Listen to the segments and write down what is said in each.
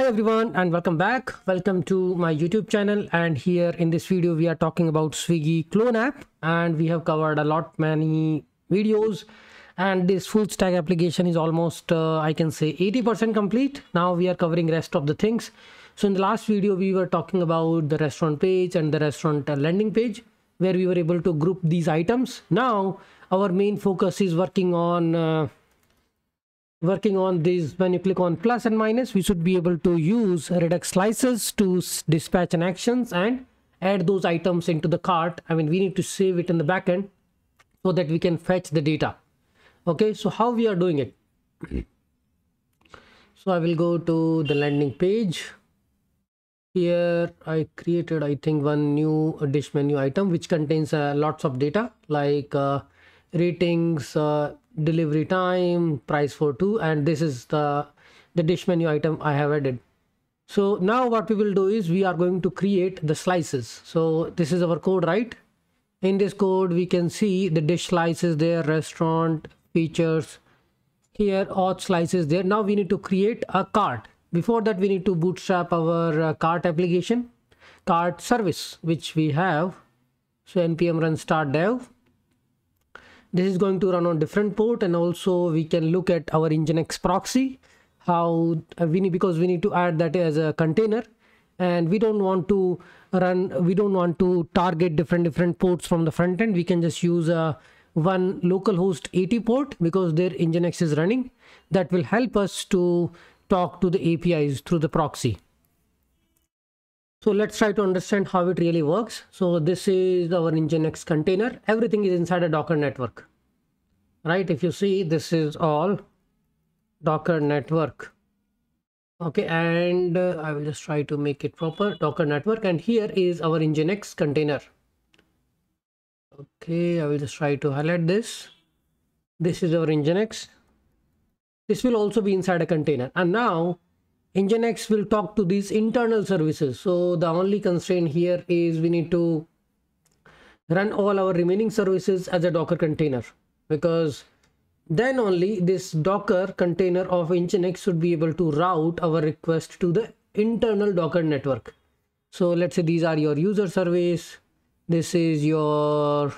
Hi everyone and welcome back. Welcome to my YouTube channel and here in this video we are talking about Swiggy clone app and we have covered a lot many videos and this full stack application is almost uh, I can say 80% complete. Now we are covering rest of the things. So in the last video we were talking about the restaurant page and the restaurant uh, landing page where we were able to group these items. Now our main focus is working on uh, working on this when you click on plus and minus we should be able to use redux slices to dispatch an actions and add those items into the cart. I mean we need to save it in the backend so that we can fetch the data. Okay so how we are doing it? So i will go to the landing page. Here i created i think one new dish menu item which contains uh, lots of data like uh, ratings uh, delivery time price for two and this is the the dish menu item i have added. So now what we will do is we are going to create the slices. So this is our code right? In this code we can see the dish slices there restaurant features. Here auth slices there. Now we need to create a cart. Before that we need to bootstrap our uh, cart application cart service which we have. So npm run start dev this is going to run on different port and also we can look at our nginx proxy how uh, we need because we need to add that as a container. And we don't want to run we don't want to target different different ports from the front end. We can just use a one localhost 80 port because their nginx is running. That will help us to talk to the apis through the proxy so let's try to understand how it really works. So this is our Nginx container. Everything is inside a Docker network, right? If you see, this is all Docker network. Okay, and uh, I will just try to make it proper Docker network. And here is our Nginx container. Okay, I will just try to highlight this. This is our Nginx. This will also be inside a container. And now Nginx will talk to these internal services. So the only constraint here is we need to run all our remaining services as a Docker container because then only this Docker container of Nginx should be able to route our request to the internal Docker network. So let's say these are your user service. This is your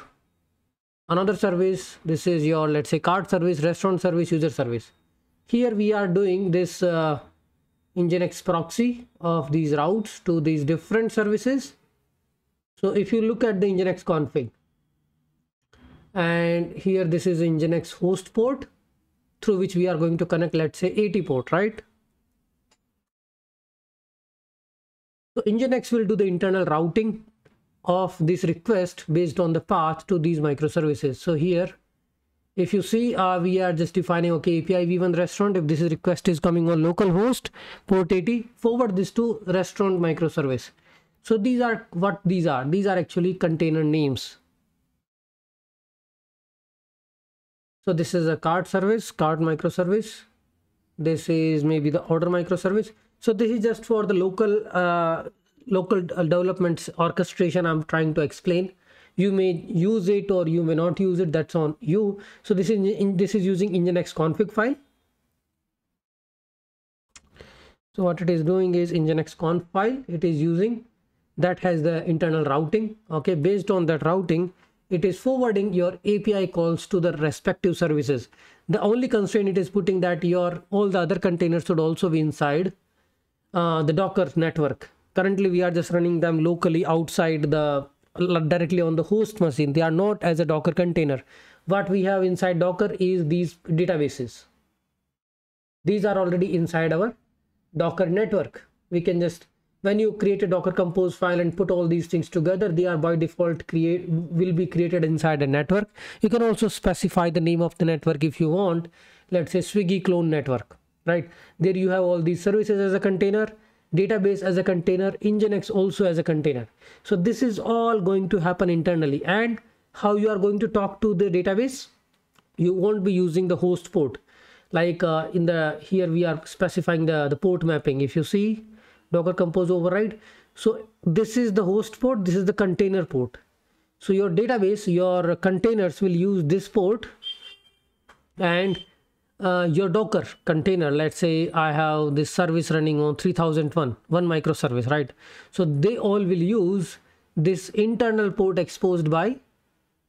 another service. This is your, let's say cart service, restaurant service, user service. Here we are doing this uh, Nginx proxy of these routes to these different services. So if you look at the Nginx config and here this is Nginx host port through which we are going to connect let's say 80 port, right? So Nginx will do the internal routing of this request based on the path to these microservices. So here if you see uh, we are just defining okay api v1 restaurant if this is request is coming on localhost port 80 forward this to restaurant microservice. So these are what these are. These are actually container names. So this is a cart service cart microservice. This is maybe the order microservice. So this is just for the local uh, local developments orchestration i'm trying to explain you may use it or you may not use it that's on you. So this is in, this is using nginx config file. So what it is doing is nginx conf file it is using that has the internal routing okay? Based on that routing it is forwarding your api calls to the respective services. The only constraint it is putting that your all the other containers should also be inside uh, the docker network. Currently we are just running them locally outside the directly on the host machine. They are not as a docker container. What we have inside docker is these databases. These are already inside our docker network. We can just when you create a docker compose file and put all these things together they are by default create will be created inside a network. You can also specify the name of the network if you want. Let's say swiggy clone network right? There you have all these services as a container database as a container, Nginx also as a container. So this is all going to happen internally and how you are going to talk to the database. You won't be using the host port like uh, in the here we are specifying the, the port mapping. If you see Docker compose override. So this is the host port. This is the container port. So your database, your containers will use this port and uh, your docker container let's say i have this service running on 3001 one microservice right? So they all will use this internal port exposed by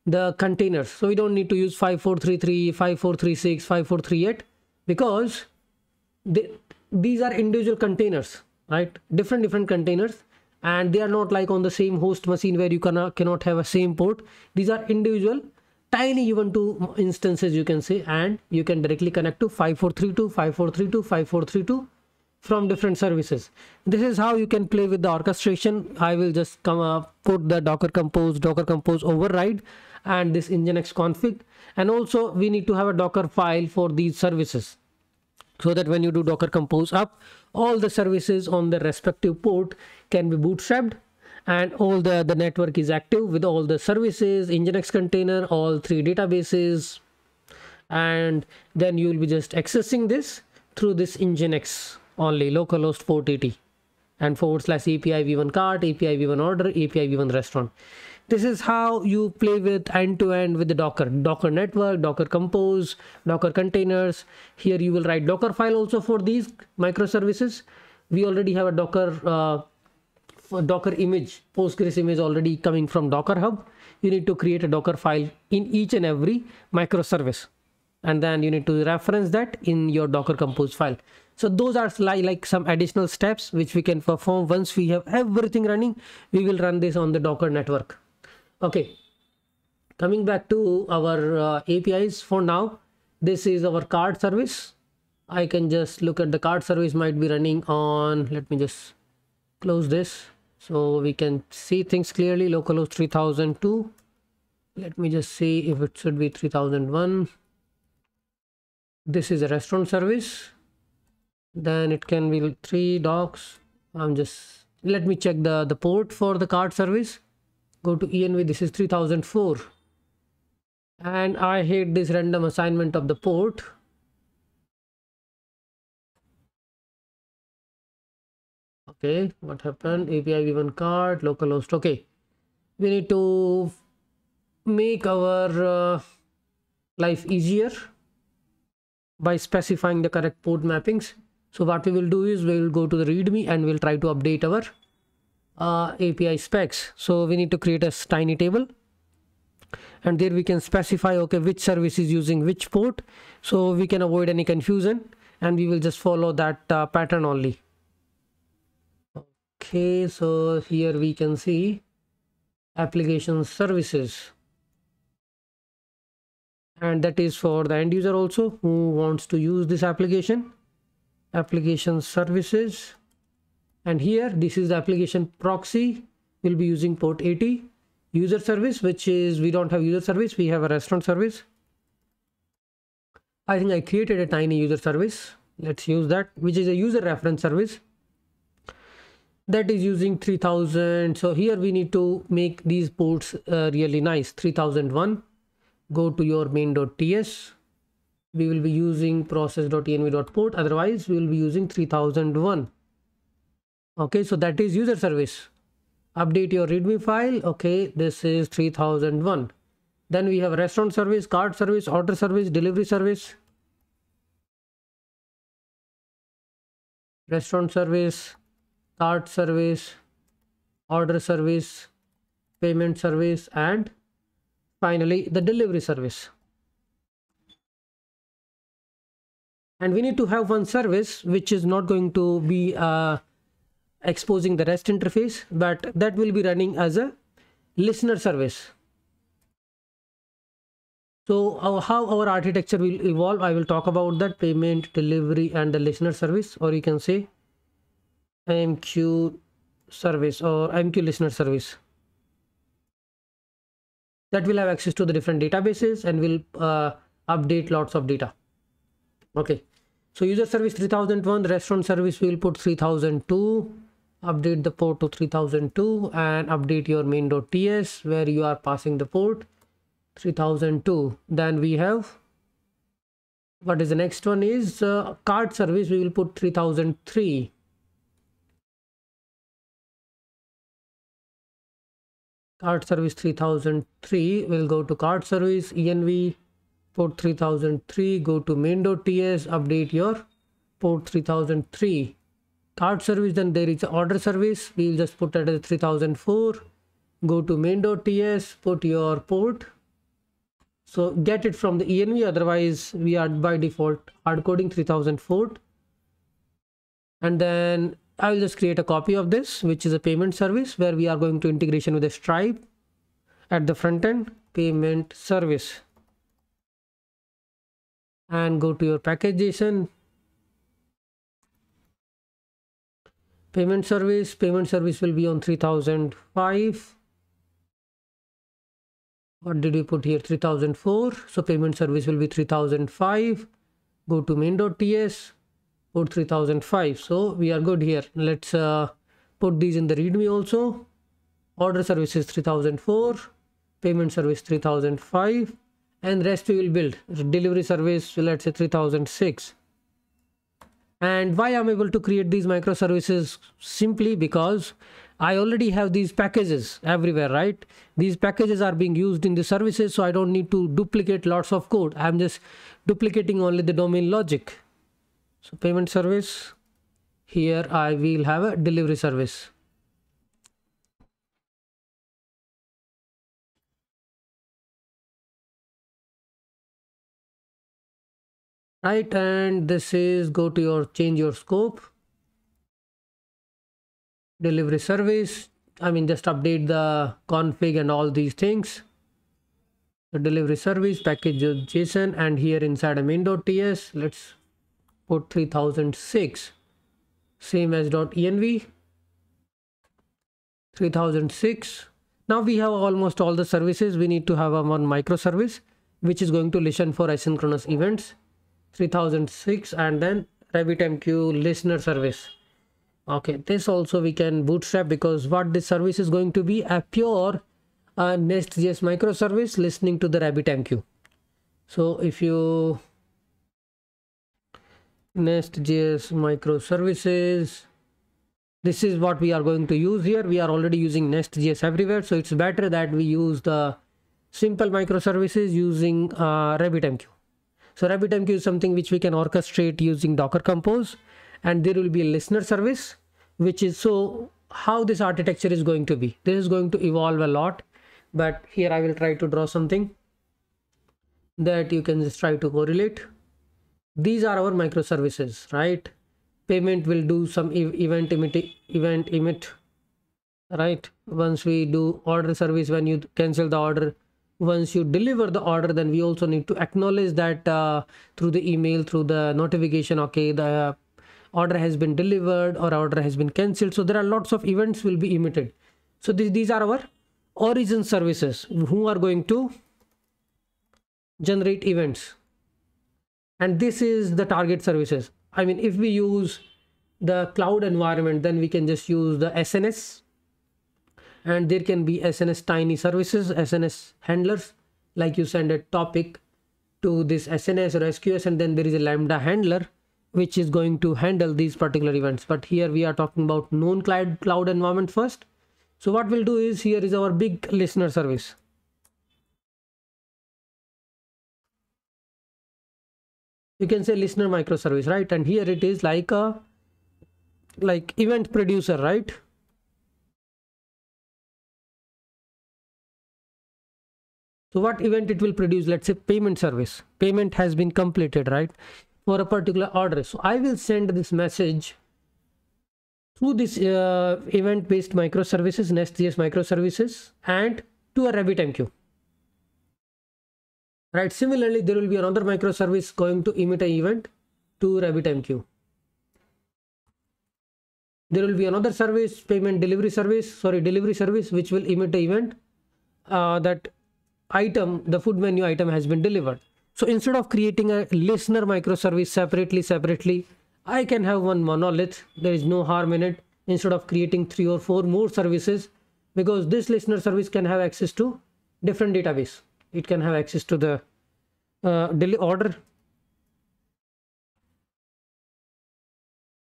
the containers. So we don't need to use 5433 5436 5438 because they, these are individual containers right? Different different containers and they are not like on the same host machine where you cannot cannot have a same port. These are individual tiny EC2 instances you can say and you can directly connect to 5432 5432 5432 from different services. This is how you can play with the orchestration. I will just come up put the docker compose docker compose override and this nginx config. And also we need to have a docker file for these services. So that when you do docker compose up all the services on the respective port can be bootstrapped and all the the network is active with all the services nginx container all three databases. And then you will be just accessing this through this nginx only localhost 480 and forward slash api v1 cart api v1 order api v1 restaurant. This is how you play with end to end with the docker. Docker network docker compose docker containers. Here you will write docker file also for these microservices. We already have a docker uh, docker image postgres image already coming from docker hub. You need to create a docker file in each and every microservice. And then you need to reference that in your docker compose file. So those are like, some additional steps which we can perform once we have everything running. We will run this on the docker network. Okay. Coming back to our uh, apis for now. This is our cart service. I can just look at the cart service might be running on let me just close this so we can see things clearly. Localhost 3002 let me just see if it should be 3001 this is a restaurant service. Then it can be three docs i'm just let me check the the port for the cart service. Go to env this is 3004 and i hate this random assignment of the port okay what happened? Api v1 cart localhost okay. We need to make our uh, life easier by specifying the correct port mappings. So what we will do is we will go to the readme and we'll try to update our uh, API specs. So we need to create a tiny table. And there we can specify okay which service is using which port. So we can avoid any confusion and we will just follow that uh, pattern only okay so here we can see application services. And that is for the end user also who wants to use this application. Application services. And here this is the application proxy. We'll be using port 80 user service which is we don't have user service we have a restaurant service. I think i created a tiny user service. Let's use that which is a user reference service that is using 3000 so here we need to make these ports uh, really nice. 3001 go to your main.ts we will be using process.env.port otherwise we will be using 3001 okay so that is user service. Update your readme file. Okay this is 3001 then we have restaurant service cart service order service delivery service. Restaurant service cart service order service payment service and finally the delivery service and we need to have one service which is not going to be uh, exposing the REST interface, but that will be running as a listener service. So uh, how our architecture will evolve, I will talk about that payment, delivery, and the listener service, or you can say MQ service or MQ listener service. That will have access to the different databases and will uh, update lots of data. Okay. So user service 3001, restaurant service we will put 3002 update the port to 3002 and update your main.ts where you are passing the port 3002 then we have what is the next one is uh, cart service we will put 3003 cart service 3003 will go to cart service env port 3003 go to main.ts update your port 3003 cart service then there is order service we'll just put it as 3004 go to main.ts put your port. So get it from the env otherwise we are by default hard coding 3004 and then i will just create a copy of this which is a payment service where we are going to integration with stripe at the front end payment service. And go to your package json payment service payment service will be on 3005 what did we put here? 3004 so payment service will be 3005 go to main.ts put 3005 so we are good here. Let's uh, put these in the readme also. Order service is 3004 payment service 3005 and rest we will build. Delivery service let's say 3006 and why i'm able to create these microservices? Simply because i already have these packages everywhere right? These packages are being used in the services so i don't need to duplicate lots of code. I'm just duplicating only the domain logic so payment service here i will have a delivery service. Right and this is go to your change your scope. Delivery service i mean just update the config and all these things. The delivery service package json and here inside a main.ts let's put 3006 same as dot .env 3006 now we have almost all the services. We need to have one microservice which is going to listen for asynchronous events. 3006 and then RabbitMQ listener service. Okay, this also we can bootstrap because what this service is going to be a pure uh, Nest.js microservice listening to the RabbitMQ. So if you Nest.js microservices, this is what we are going to use here. We are already using Nest.js everywhere, so it's better that we use the simple microservices using uh, RabbitMQ. So RabbitMQ is something which we can orchestrate using Docker Compose and there will be a listener service which is so how this architecture is going to be. This is going to evolve a lot but here I will try to draw something that you can just try to correlate. These are our microservices, right? Payment will do some event emit, event emit, right? Once we do order service, when you cancel the order, once you deliver the order then we also need to acknowledge that uh, through the email through the notification okay the order has been delivered or order has been cancelled so there are lots of events will be emitted so th these are our origin services who are going to generate events and this is the target services i mean if we use the cloud environment then we can just use the sns and there can be SNS tiny services, SNS handlers, like you send a topic to this SNS or SQS and then there is a Lambda handler which is going to handle these particular events. But here we are talking about known cloud, cloud environment first. So what we'll do is here is our big listener service. You can say listener microservice, right? And here it is like a like event producer, right? So what event it will produce? Let's say payment service. Payment has been completed, right? For a particular order. So I will send this message through this uh, event-based microservices, Nest.js microservices, and to a RabbitMQ. Right. Similarly, there will be another microservice going to emit an event to RabbitMQ. There will be another service, payment delivery service, sorry, delivery service, which will emit an event uh, that item, the food menu item has been delivered. So instead of creating a listener microservice separately, separately, I can have one monolith. There is no harm in it instead of creating three or four more services because this listener service can have access to different database. It can have access to the uh, order,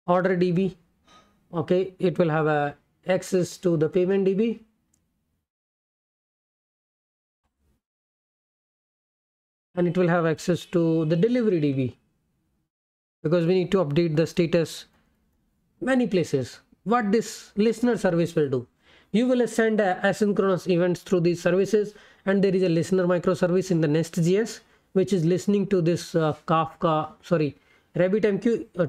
order DB. Okay, it will have a access to the payment DB and it will have access to the delivery db because we need to update the status many places. What this listener service will do. You will send asynchronous events through these services and there is a listener microservice in the nest.js which is listening to this uh, kafka sorry RabbitMQ uh,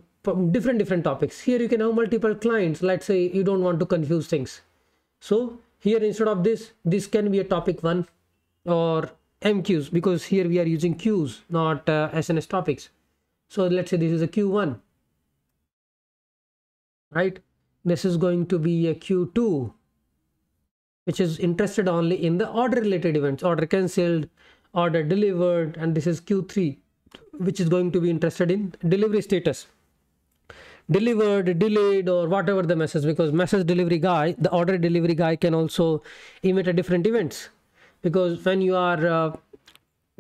different different topics. Here you can have multiple clients. Let's say you don't want to confuse things. So here instead of this this can be a topic one or mqs because here we are using queues not uh, sns topics. So let's say this is a q1 right? This is going to be a q2 which is interested only in the order related events order cancelled order delivered and this is q3 which is going to be interested in delivery status. Delivered delayed or whatever the message because message delivery guy the order delivery guy can also emit a different events. Because when you are uh,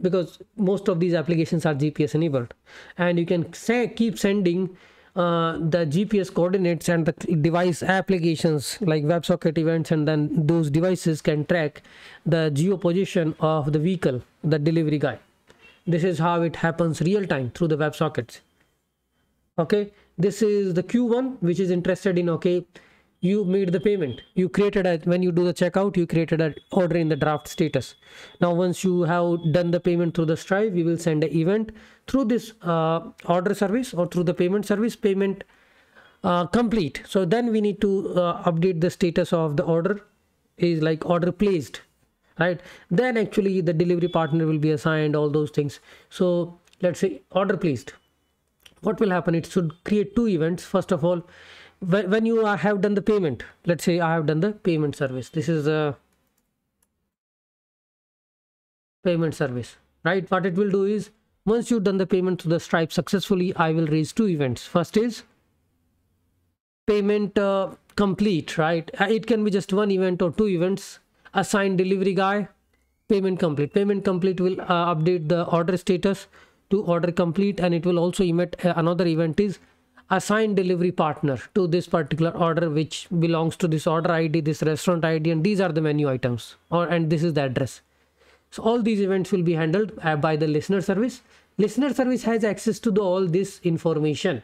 because most of these applications are gps enabled. And you can say keep sending uh, the GPS coordinates and the device applications like WebSocket events and then those devices can track the geo position of the vehicle, the delivery guy. This is how it happens real time through the WebSockets. Okay, this is the q1 which is interested in okay you made the payment. You created a when you do the checkout you created an order in the draft status. Now once you have done the payment through the stripe we will send an event through this uh, order service or through the payment service payment uh, complete. So then we need to uh, update the status of the order is like order placed right? Then actually the delivery partner will be assigned all those things. So let's say order placed. What will happen? It should create two events. First of all when, you have done the payment let's say i have done the payment service. This is a payment service right? What it will do is once you've done the payment to the stripe successfully i will raise two events. First is payment uh, complete right? Uh, it can be just one event or two events. Assign delivery guy payment complete. Payment complete will uh, update the order status to order complete and it will also emit uh, another event is assign delivery partner to this particular order which belongs to this order id this restaurant id and these are the menu items or and this is the address. So all these events will be handled uh, by the listener service. Listener service has access to the, all this information.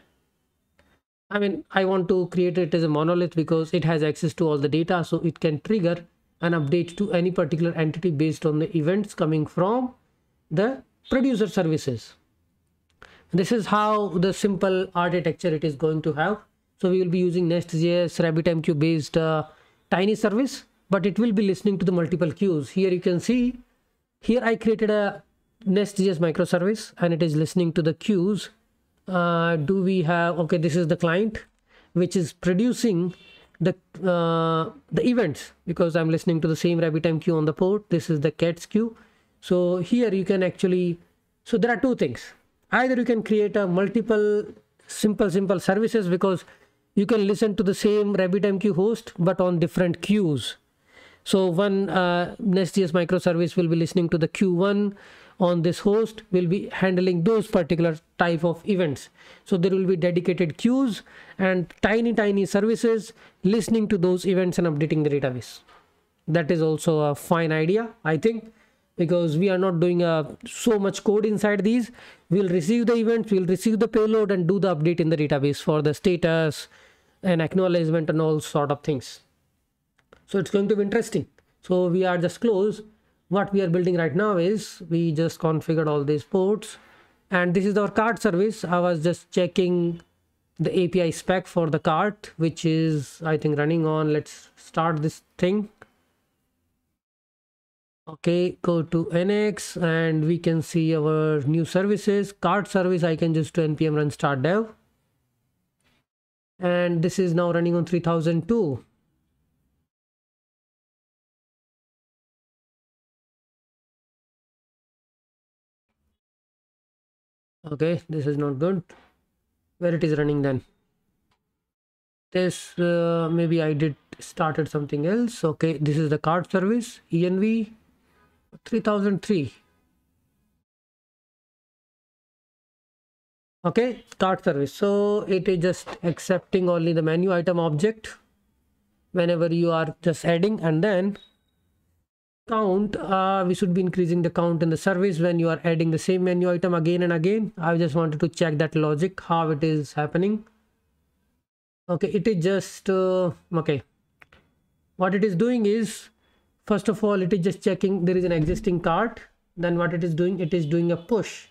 I mean i want to create it as a monolith because it has access to all the data so it can trigger an update to any particular entity based on the events coming from the producer services. This is how the simple architecture it is going to have. So we will be using Nest.js RabbitMQ based uh, tiny service, but it will be listening to the multiple queues. Here you can see, here I created a Nest.js microservice and it is listening to the queues. Uh, do we have, okay, this is the client which is producing the uh, the events because I'm listening to the same RabbitMQ on the port. This is the cats queue so here you can actually so there are two things either you can create a multiple simple simple services because you can listen to the same RabbitMQ host but on different queues. So one uh, Nest.js microservice will be listening to the Q1 on this host will be handling those particular type of events. So there will be dedicated queues and tiny tiny services listening to those events and updating the database. That is also a fine idea i think because we are not doing uh, so much code inside these. We'll receive the events we'll receive the payload and do the update in the database for the status and acknowledgement and all sort of things. So it's going to be interesting. So we are just close. What we are building right now is we just configured all these ports. And this is our cart service. I was just checking the api spec for the cart which is i think running on. Let's start this thing okay go to nx and we can see our new services. Cart service i can just do npm run start dev. And this is now running on 3002 okay this is not good. Where it is running then? This uh, maybe i did started something else. Okay this is the cart service env 3003 okay start service. So it is just accepting only the menu item object whenever you are just adding and then count uh, we should be increasing the count in the service when you are adding the same menu item again and again. I just wanted to check that logic how it is happening. Okay it is just uh, okay. What it is doing is first of all it is just checking there is an existing cart then what it is doing? It is doing a push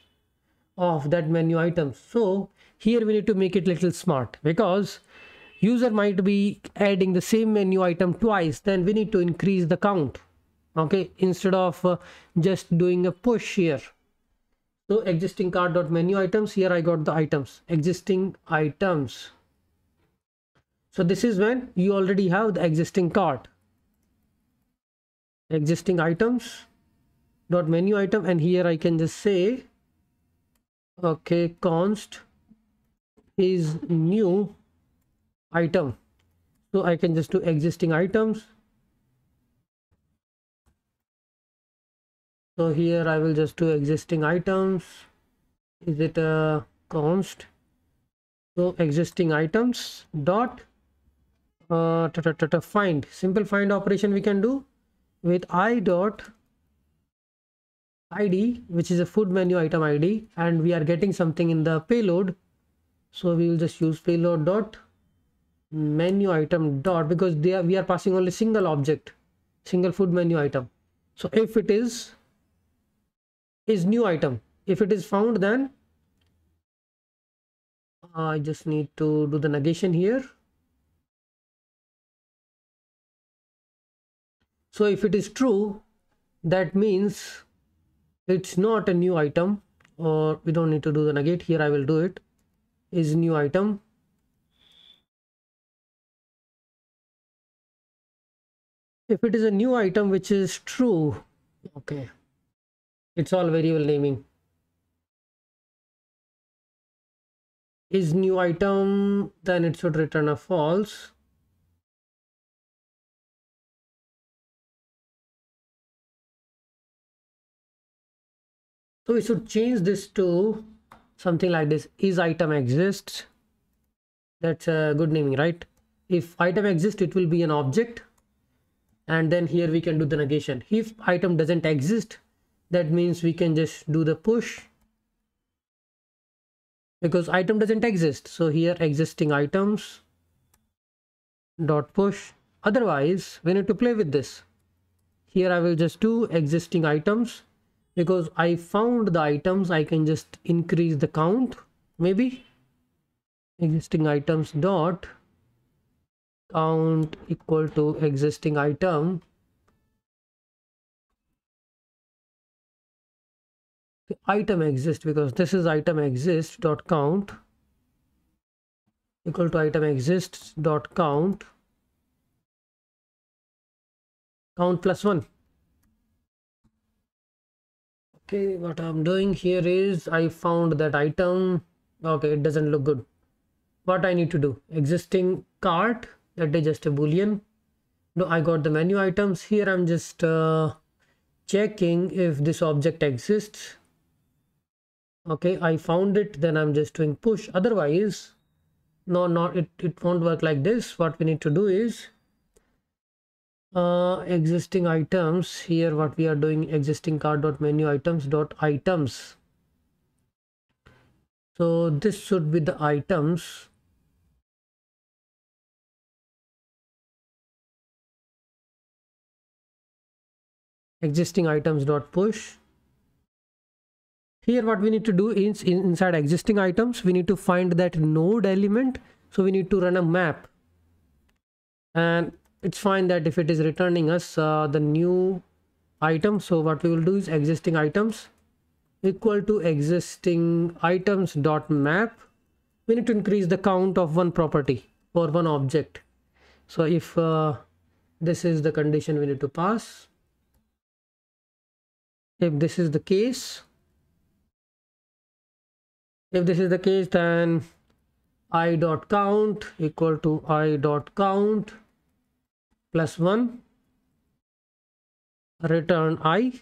of that menu item so here we need to make it little smart because user might be adding the same menu item twice then we need to increase the count okay? Instead of uh, just doing a push here. So existing cart dot menu items here i got the items. Existing items. So this is when you already have the existing cart existing items dot menu item and here i can just say okay const is new item. So i can just do existing items. So here i will just do existing items. Is it a const? So existing items dot uh, ta -ta -ta find. Simple find operation we can do with i dot id which is a food menu item id and we are getting something in the payload. So we will just use payload dot menu item dot because they are, we are passing only single object single food menu item. So if it is is new item if it is found then uh, I just need to do the negation here so if it is true that means it's not a new item or we don't need to do the negate. Here I will do it. Is new item. If it is a new item which is true okay it's all variable naming. Is new item then it should return a false so we should change this to something like this. Is item exists that's a good naming right? If item exists it will be an object. And then here we can do the negation. If item doesn't exist that means we can just do the push. Because item doesn't exist. So here existing items dot push. Otherwise we need to play with this. Here i will just do existing items because i found the items i can just increase the count. Maybe existing items dot count equal to existing item. Item exists because this is item exists dot count equal to item exists dot count. Count plus one okay what i'm doing here is i found that item. Okay it doesn't look good. What i need to do? Existing cart that is just a boolean. No i got the menu items. Here i'm just uh, checking if this object exists. Okay i found it. Then i'm just doing push. Otherwise no not it, it won't work like this. What we need to do is uh, existing items. Here what we are doing existing cart dot menu items dot items. So this should be the items. Existing items dot push. Here what we need to do is inside existing items we need to find that node element. So we need to run a map. And it's fine that if it is returning us uh, the new item so what we will do is existing items equal to existing items dot map. We need to increase the count of one property or one object. So if uh, this is the condition we need to pass if this is the case if this is the case then i dot count equal to i dot count plus 1 return i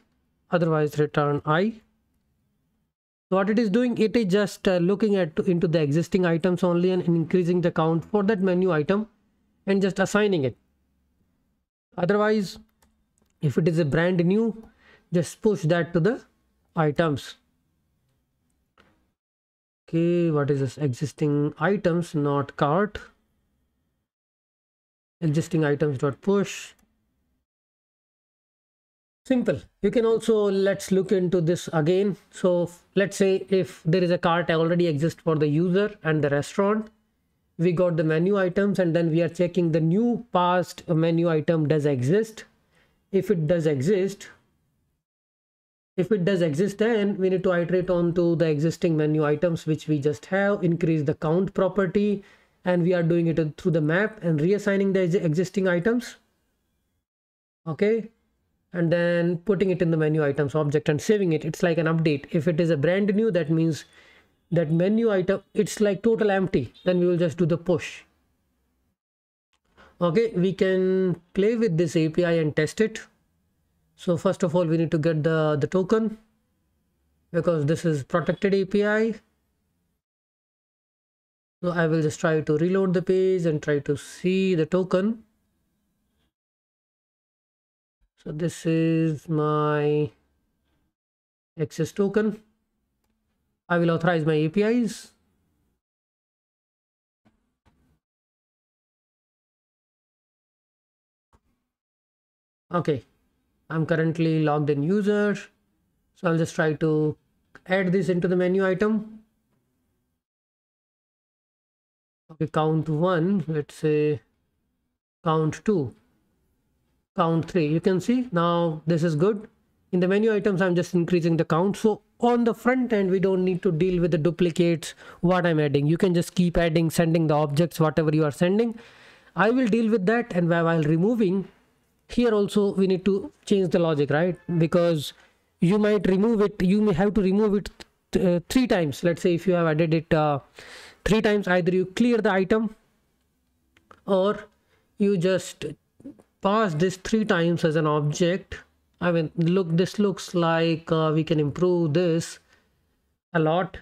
otherwise return i. What it is doing it is just uh, looking at into the existing items only and increasing the count for that menu item and just assigning it. Otherwise if it is a brand new just push that to the items. Okay what is this? Existing items not cart existing items dot push. Simple. You can also let's look into this again. So let's say if there is a cart already exists for the user and the restaurant we got the menu items and then we are checking the new past menu item does exist. If it does exist if it does exist then we need to iterate on to the existing menu items which we just have increase the count property and we are doing it through the map and reassigning the existing items. Okay? And then putting it in the menu items object and saving it. It's like an update. If it is a brand new that means that menu item it's like total empty. Then we will just do the push. Okay? We can play with this api and test it. So first of all we need to get the the token because this is protected api so i will just try to reload the page and try to see the token. So this is my access token. I will authorize my apis okay i'm currently logged in user. So i'll just try to add this into the menu item okay count one let's say count two. Count 3 you can see. Now this is good. In the menu items i'm just increasing the count. So on the front end we don't need to deal with the duplicates what i'm adding. You can just keep adding sending the objects whatever you are sending. I will deal with that and while removing here also we need to change the logic right? Because you might remove it you may have to remove it uh, three times. Let's say if you have added it uh, three times either you clear the item or you just pass this three times as an object. I mean look this looks like uh, we can improve this a lot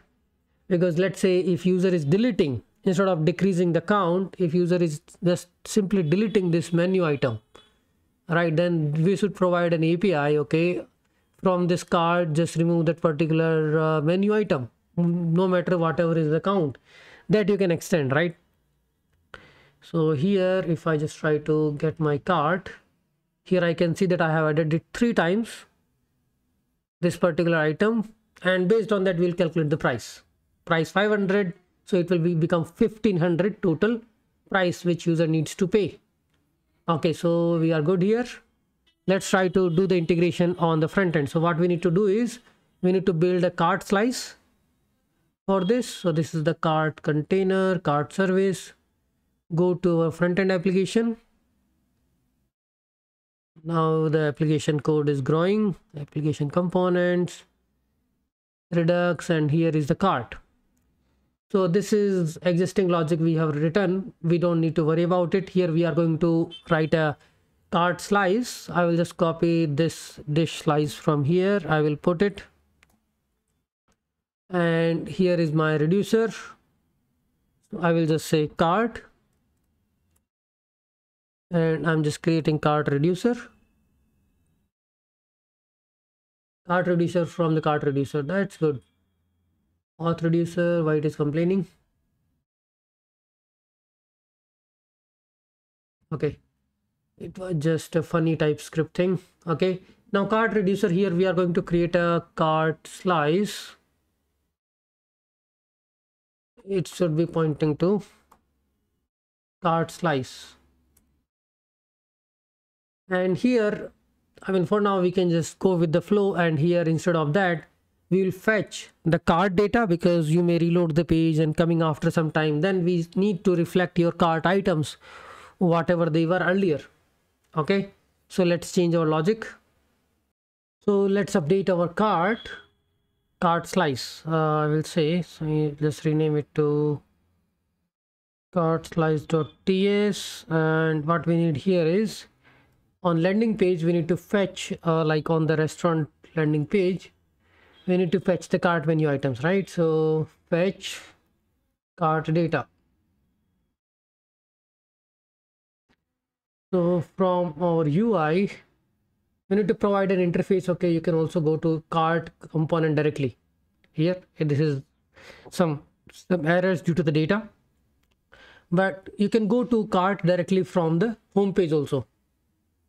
because let's say if user is deleting instead of decreasing the count if user is just simply deleting this menu item right then we should provide an api okay? From this cart just remove that particular uh, menu item no matter whatever is the count that you can extend right? So here if I just try to get my cart here I can see that I have added it three times this particular item and based on that we'll calculate the price. Price 500 so it will be become 1500 total price which user needs to pay. Okay so we are good here. Let's try to do the integration on the front end. So what we need to do is we need to build a cart slice for this. So this is the cart container cart service. Go to our front end application. Now the application code is growing. Application components redux and here is the cart. So this is existing logic we have written. We don't need to worry about it. Here we are going to write a cart slice. I will just copy this dish slice from here. I will put it and here is my reducer. So i will just say cart. And I'm just creating cart reducer. Cart reducer from the cart reducer. That's good. Auth reducer why it is complaining? Okay. It was just a funny typescript thing. Okay. Now cart reducer here we are going to create a cart slice it should be pointing to cart slice. And here I mean for now we can just go with the flow. And here instead of that we will fetch the cart data because you may reload the page and coming after some time then we need to reflect your cart items whatever they were earlier. Okay? So let's change our logic. So let's update our cart cart slice. Uh, I will say so let's rename it to cart slice.ts and what we need here is on landing page we need to fetch uh, like on the restaurant landing page we need to fetch the cart menu items right? So fetch cart data. So from our ui you need to provide an interface okay you can also go to cart component directly. Here this is some some errors due to the data. But you can go to cart directly from the home page also.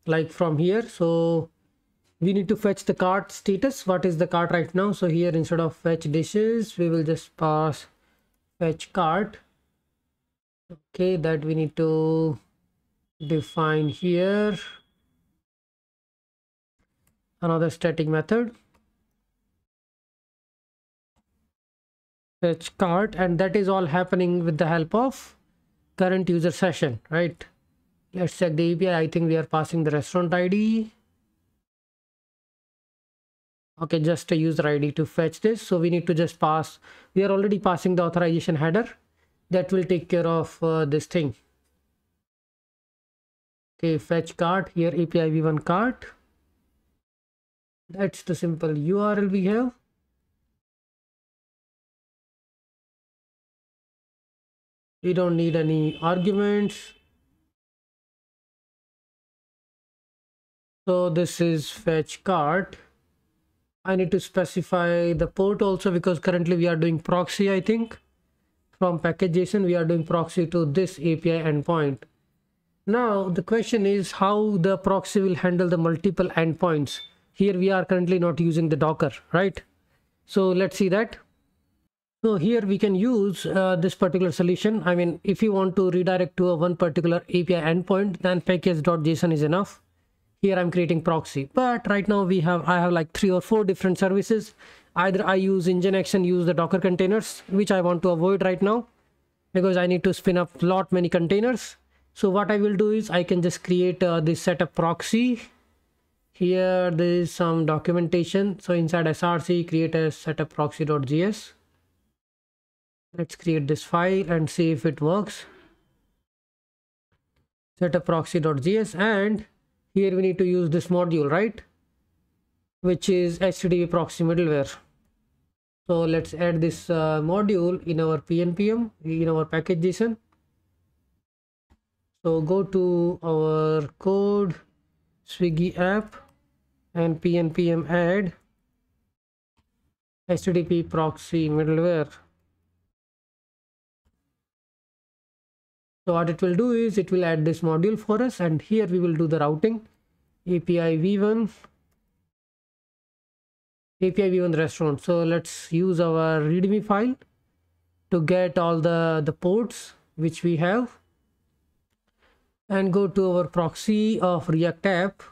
Like from here so we need to fetch the cart status. What is the cart right now? So here instead of fetch dishes we will just pass fetch cart. Okay that we need to define here another static method. Fetch cart and that is all happening with the help of current user session right? Let's check the api i. Think we are passing the restaurant id okay just a user id to fetch this. So we need to just pass. We are already passing the authorization header. That will take care of uh, this thing. Okay fetch cart. Here api v1 cart that's the simple url we have. We don't need any arguments. So this is fetch cart. I need to specify the port also because currently we are doing proxy i think. From package json we are doing proxy to this api endpoint. Now the question is how the proxy will handle the multiple endpoints here we are currently not using the docker right so let's see that so here we can use uh, this particular solution. I mean, if you want to redirect to a one particular API endpoint, then package.json is enough. Here I'm creating proxy, but right now we have, I have like three or four different services. Either I use Nginx and use the Docker containers, which I want to avoid right now because I need to spin up lot many containers. So what I will do is I can just create uh, this setup proxy. Here there is some documentation. So inside src create a setup proxy.js let's create this file and see if it works. Setup proxy.js and here we need to use this module right? Which is http proxy middleware. So let's add this uh, module in our pnpm in our package json so go to our code swiggy app and pnpm add http proxy middleware. So what it will do is it will add this module for us and here we will do the routing. API v1 API v1 restaurant. So let's use our readme file to get all the, the ports which we have and go to our proxy of React app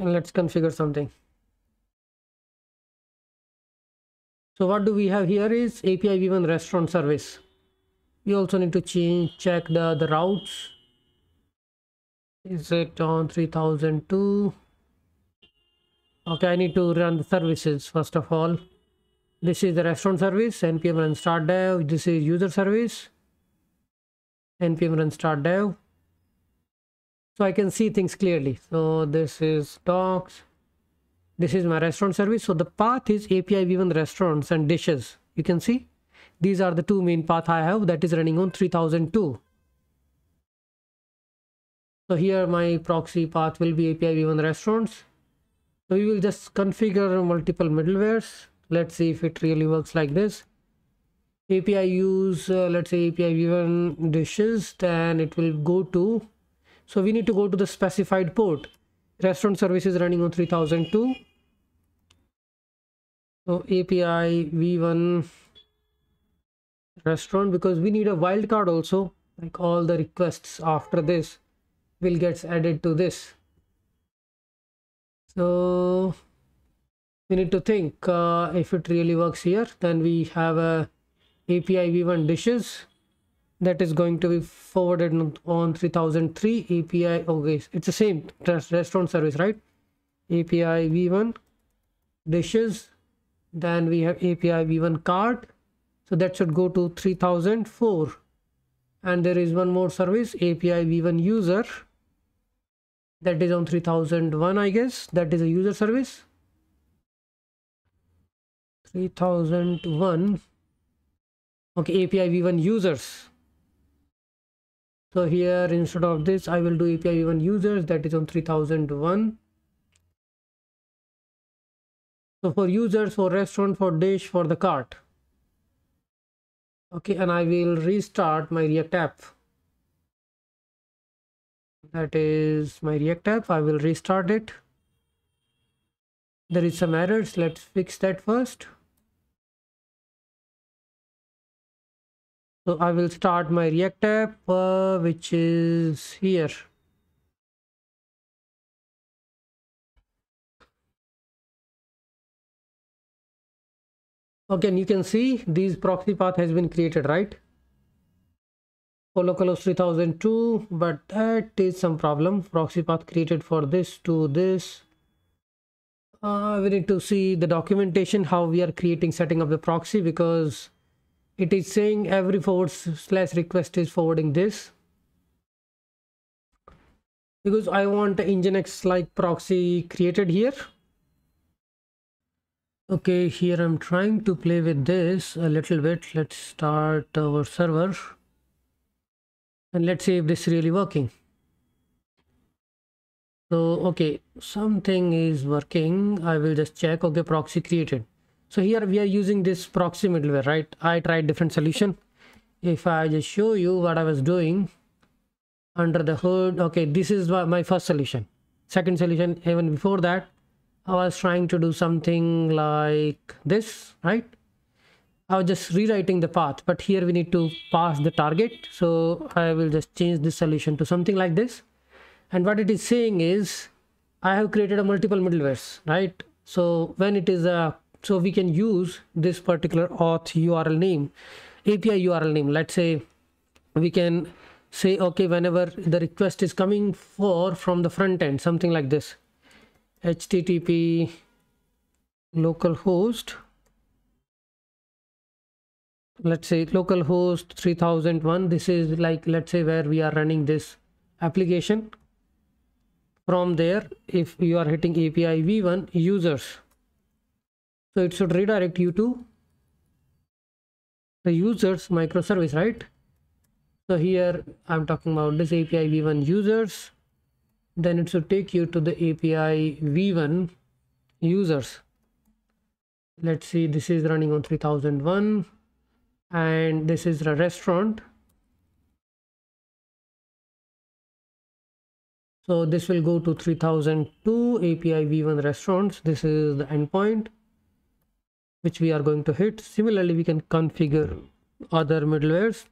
and let's configure something. So what do we have here is API v1 restaurant service. You also need to change check the the routes. Is it on 3002 okay i need to run the services first of all. This is the restaurant service npm run start dev. This is user service npm run start dev so i can see things clearly so this is docs this is my restaurant service so the path is api v1 restaurants and dishes you can see these are the two main path I have that is running on 3002. So here my proxy path will be API v1 restaurants. So we will just configure multiple middlewares. Let's see if it really works like this. API use, uh, let's say API v1 dishes, then it will go to, so we need to go to the specified port. Restaurant service is running on 3002. So API v1 restaurant because we need a wildcard also like all the requests after this will gets added to this so we need to think uh, if it really works here then we have a api v1 dishes that is going to be forwarded on 3003 api okay it's the same restaurant service right? Api v1 dishes then we have api v1 cart so that should go to 3004 and there is one more service api v1 user that is on 3001 i guess that is a user service. 3001 okay api v1 users so here instead of this i will do api v1 users that is on 3001 so for users for restaurant for dish for the cart. Okay and i will restart my react app. That is my react app. I will restart it. There is some errors. Let's fix that first so i will start my react app uh, which is here. Okay and you can see this proxy path has been created right? For localhost 3002 but that is some problem. Proxy path created for this to this. Uh, we need to see the documentation how we are creating setting up the proxy because it is saying every forward slash request is forwarding this. Because I want Nginx like proxy created here. Okay here i'm trying to play with this a little bit. Let's start our server. And let's see if this is really working. So okay something is working. I will just check. Okay proxy created so here we are using this proxy middleware right i tried different solution if i just show you what i was doing under the hood okay this is my first solution second solution even before that I was trying to do something like this, right? I was just rewriting the path, but here we need to pass the target. So I will just change this solution to something like this. And what it is saying is I have created a multiple middlewares, right? So when it is a, so we can use this particular auth URL name, API URL name. Let's say we can say, okay, whenever the request is coming for from the front end, something like this. Http localhost let's say localhost 3001 this is like let's say where we are running this application. From there if you are hitting api v1 users so it should redirect you to the users microservice right? So here i'm talking about this api v1 users. Then it should take you to the API v1 users. Let's see this is running on 3001 and this is a restaurant. So this will go to 3002 API v1 restaurants. This is the endpoint which we are going to hit. Similarly we can configure hmm. other middlewares.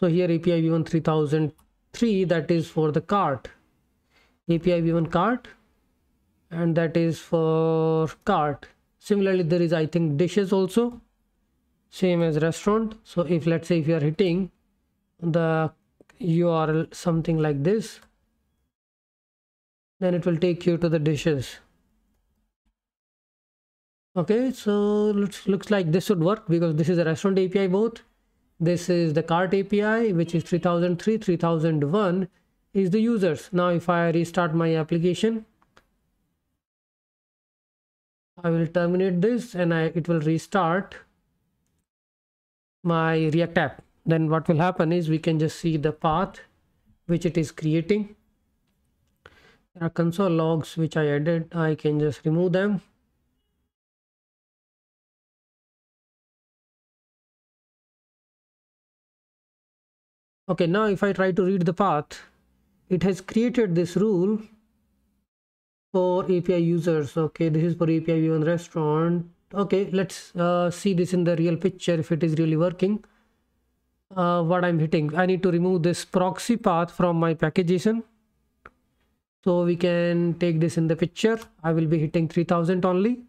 So here API v1 3003 that is for the cart. API v1 cart and that is for cart. Similarly there is I think dishes also. Same as restaurant. So if let's say if you are hitting the URL something like this then it will take you to the dishes okay so looks looks like this should work because this is a restaurant API both. This is the cart api which is 3003 3001 is the users. Now if i restart my application i will terminate this and I, it will restart my react app. Then what will happen is we can just see the path which it is creating. There are console logs which i added. I can just remove them okay now if i try to read the path it has created this rule for api users. Okay this is for api v1 restaurant. Okay let's uh, see this in the real picture if it is really working. Uh, what i'm hitting i need to remove this proxy path from my package.json so we can take this in the picture. I will be hitting 3000 only.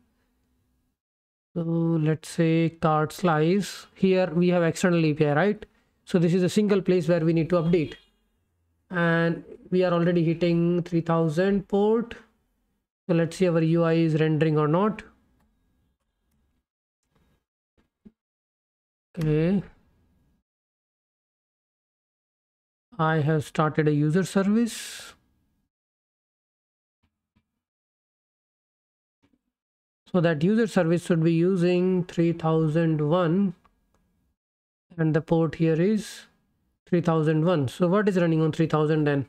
So let's say cart slice. Here we have external api right so this is a single place where we need to update. And we are already hitting 3000 port. So let's see our ui is rendering or not. Okay. I have started a user service. So that user service should be using 3001 and the port here is 3001 so what is running on 3000 then?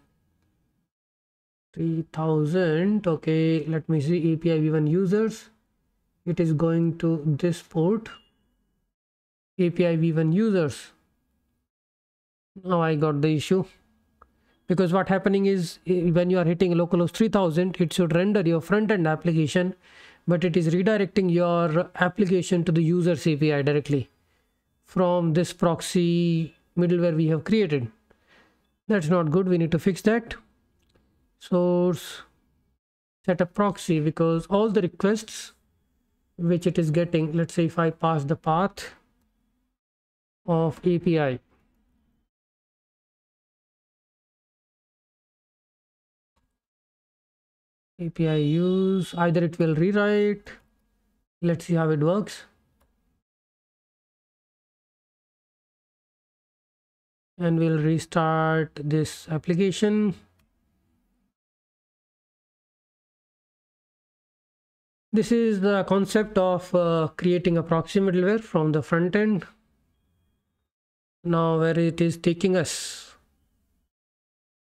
3000 okay let me see api v1 users. It is going to this port. Api v1 users. Now i got the issue. Because what happening is when you are hitting localhost 3000 it should render your front end application but it is redirecting your application to the user's api directly from this proxy middleware we have created. That's not good. We need to fix that. Source set a proxy because all the requests which it is getting let's say if i pass the path of api API use either it will rewrite. Let's see how it works and we'll restart this application. This is the concept of uh, creating a proxy middleware from the front end. Now where it is taking us?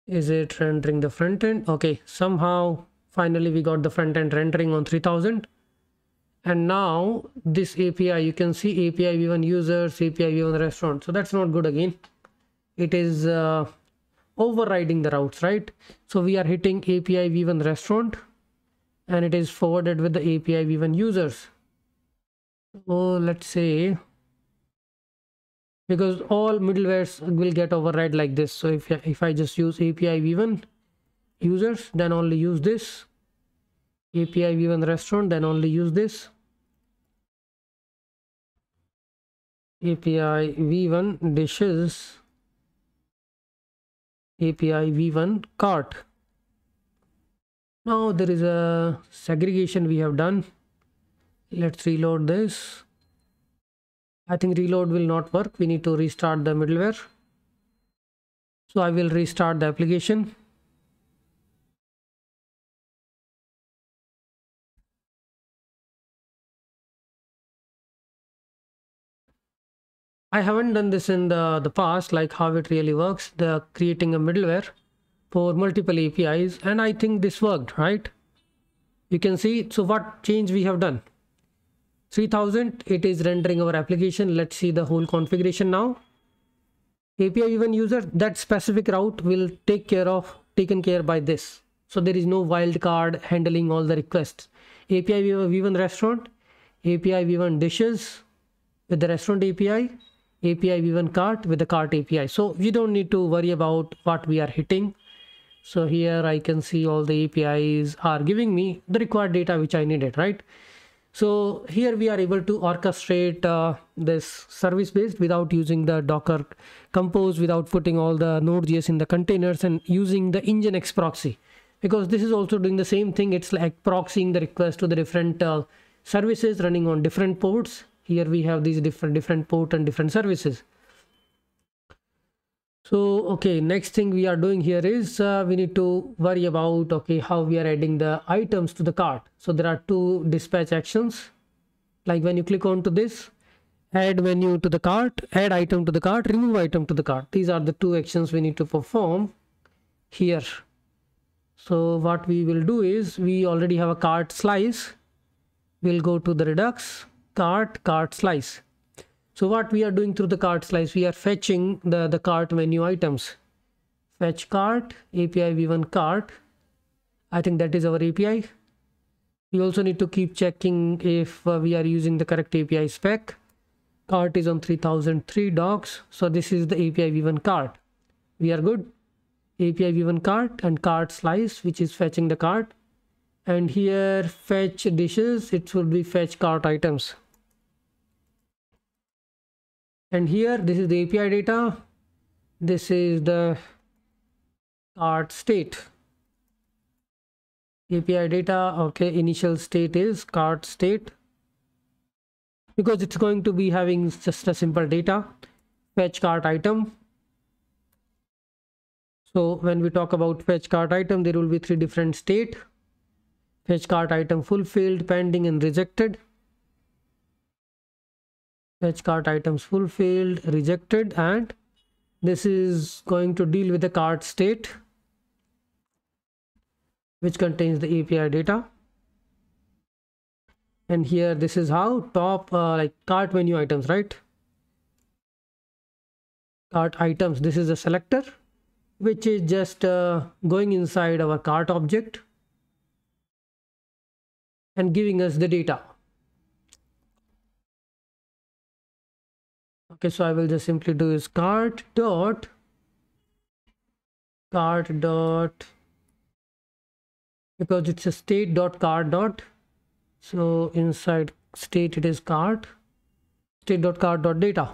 Is it rendering the front end? Okay somehow finally we got the front end rendering on 3000 and now this api you can see api v1 users api v1 restaurant so that's not good again it is uh, overriding the routes right? So we are hitting api v1 restaurant and it is forwarded with the api v1 users. So let's say because all middlewares will get override like this. So if, if i just use api v1 users then only use this. API v1 restaurant then only use this. API v1 dishes API v1 cart. Now there is a segregation we have done. Let's reload this. I think reload will not work. We need to restart the middleware. So I will restart the application I haven't done this in the, the past, like how it really works, the creating a middleware for multiple APIs. And I think this worked, right? You can see, so what change we have done? 3000, it is rendering our application. Let's see the whole configuration now. API v1 user, that specific route will take care of, taken care by this. So there is no wildcard handling all the requests. API v1 restaurant, API v1 dishes with the restaurant API, API v1 cart with the cart API. So we don't need to worry about what we are hitting. So here I can see all the APIs are giving me the required data which I needed, right? So here we are able to orchestrate uh, this service based without using the Docker compose, without putting all the Node.js in the containers and using the Nginx proxy. Because this is also doing the same thing. It's like proxying the request to the different uh, services running on different ports here we have these different different port and different services. So okay next thing we are doing here is uh, we need to worry about okay how we are adding the items to the cart. So there are two dispatch actions. Like when you click on to this add menu to the cart add item to the cart remove item to the cart. These are the two actions we need to perform here. So what we will do is we already have a cart slice. We'll go to the redux cart cart slice. So what we are doing through the cart slice we are fetching the the cart menu items. Fetch cart api v1 cart. I think that is our api we also need to keep checking if uh, we are using the correct api spec. Cart is on 3003 docs so this is the api v1 cart. We are good. Api v1 cart and cart slice which is fetching the cart. And here fetch dishes it should be fetch cart items and here this is the API data. This is the cart state. API data okay initial state is cart state. Because it's going to be having just a simple data fetch cart item. So when we talk about fetch cart item there will be three different state. Fetch cart item fulfilled pending and rejected fetch cart items fulfilled rejected and this is going to deal with the cart state which contains the API data. And here this is how top uh, like cart menu items right? Cart items this is a selector which is just uh, going inside our cart object and giving us the data okay so i will just simply do is cart dot cart dot because it's a state dot cart dot. So inside state it is cart state dot cart dot data.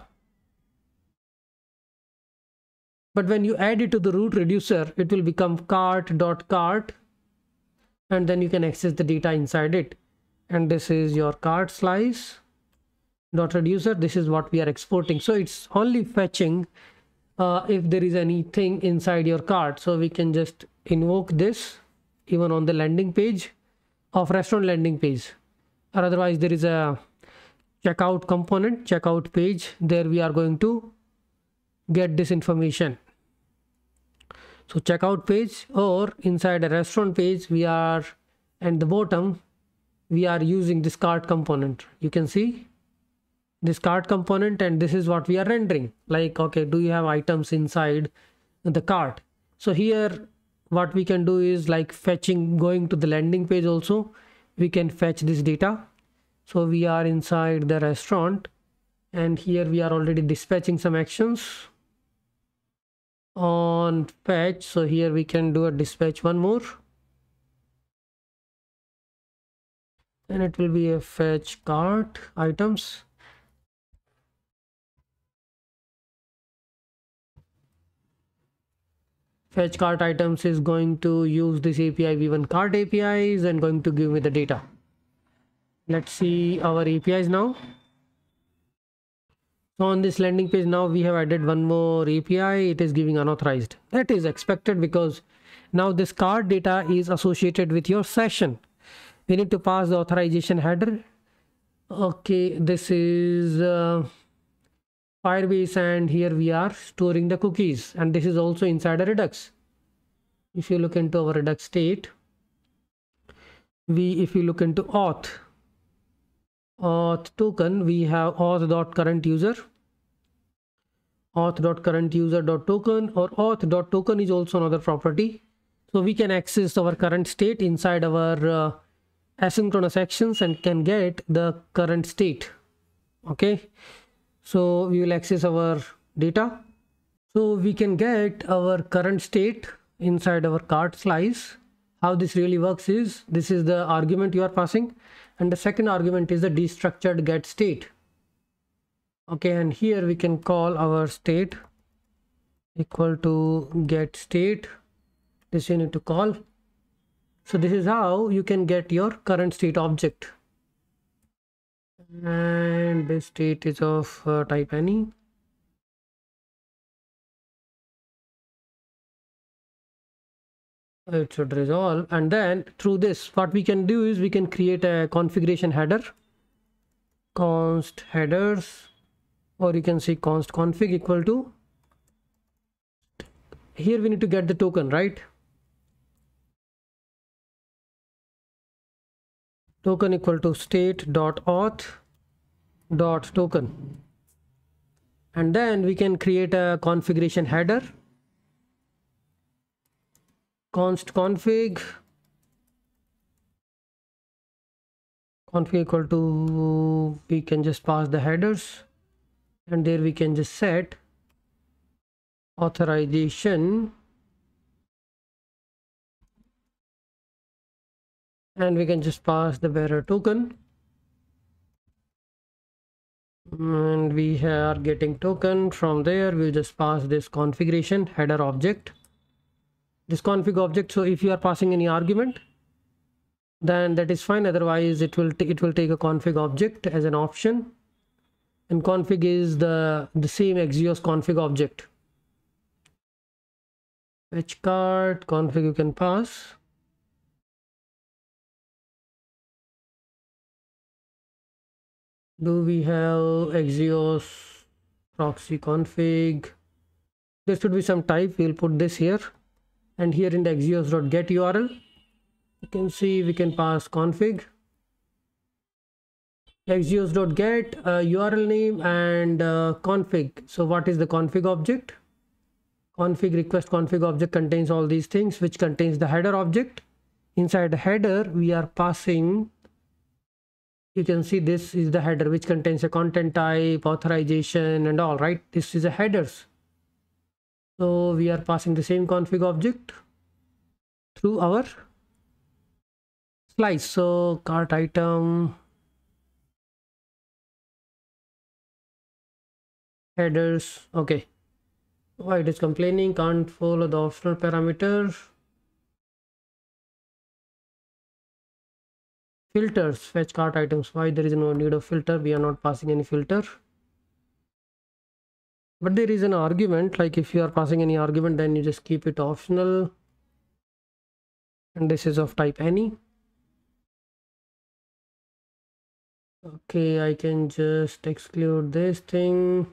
But when you add it to the root reducer it will become cart dot cart and then you can access the data inside it. And this is your cart slice dot reducer this is what we are exporting. So it's only fetching uh, if there is anything inside your cart. So we can just invoke this even on the landing page of restaurant landing page. Or otherwise there is a checkout component checkout page. There we are going to get this information. So checkout page or inside a restaurant page we are at the bottom we are using this cart component. You can see this cart component and this is what we are rendering. Like okay do you have items inside the cart? So here what we can do is like fetching going to the landing page also we can fetch this data. So we are inside the restaurant and here we are already dispatching some actions on fetch. So here we can do a dispatch one more. And it will be a fetch cart items fetch cart items is going to use this API v1 cart APIs and going to give me the data. Let's see our apis now. So on this landing page now we have added one more api it is giving unauthorized. That is expected because now this cart data is associated with your session. We need to pass the authorization header. Okay this is uh, firebase and here we are storing the cookies. And this is also inside a redux. If you look into our redux state we if you look into auth auth token we have auth dot current user or auth dot token is also another property. So we can access our current state inside our uh, asynchronous actions and can get the current state. Okay so we will access our data. So we can get our current state inside our cart slice. How this really works is this is the argument you are passing. And the second argument is the destructured get state. Okay and here we can call our state equal to get state. This you need to call. So this is how you can get your current state object and this state is of uh, type any? It should resolve. And then through this what we can do is we can create a configuration header. Const headers or you can see const config equal to. Here we need to get the token right? Token equal to state dot auth dot token. And then we can create a configuration header. Const config. Config equal to we can just pass the headers. And there we can just set authorization. And we can just pass the bearer token and we are getting token from there. We'll just pass this configuration header object. This config object so if you are passing any argument then that is fine. Otherwise it will it will take a config object as an option. And config is the the same axios config object. Fetch cart config you can pass do we have axios proxy config? There should be some type. We'll put this here. And here in the axios.get url you can see we can pass config. Axios.get uh, url name and uh, config. So what is the config object? Config request config object contains all these things which contains the header object. Inside the header we are passing you can see this is the header which contains a content type authorization and all right? This is a headers. So we are passing the same config object through our slice. So cart item headers okay. Why it is complaining can't follow the optional parameter filters. Fetch cart items. Why there is no need of filter? We are not passing any filter. But there is an argument like if you are passing any argument then you just keep it optional. And this is of type any. Okay i can just exclude this thing.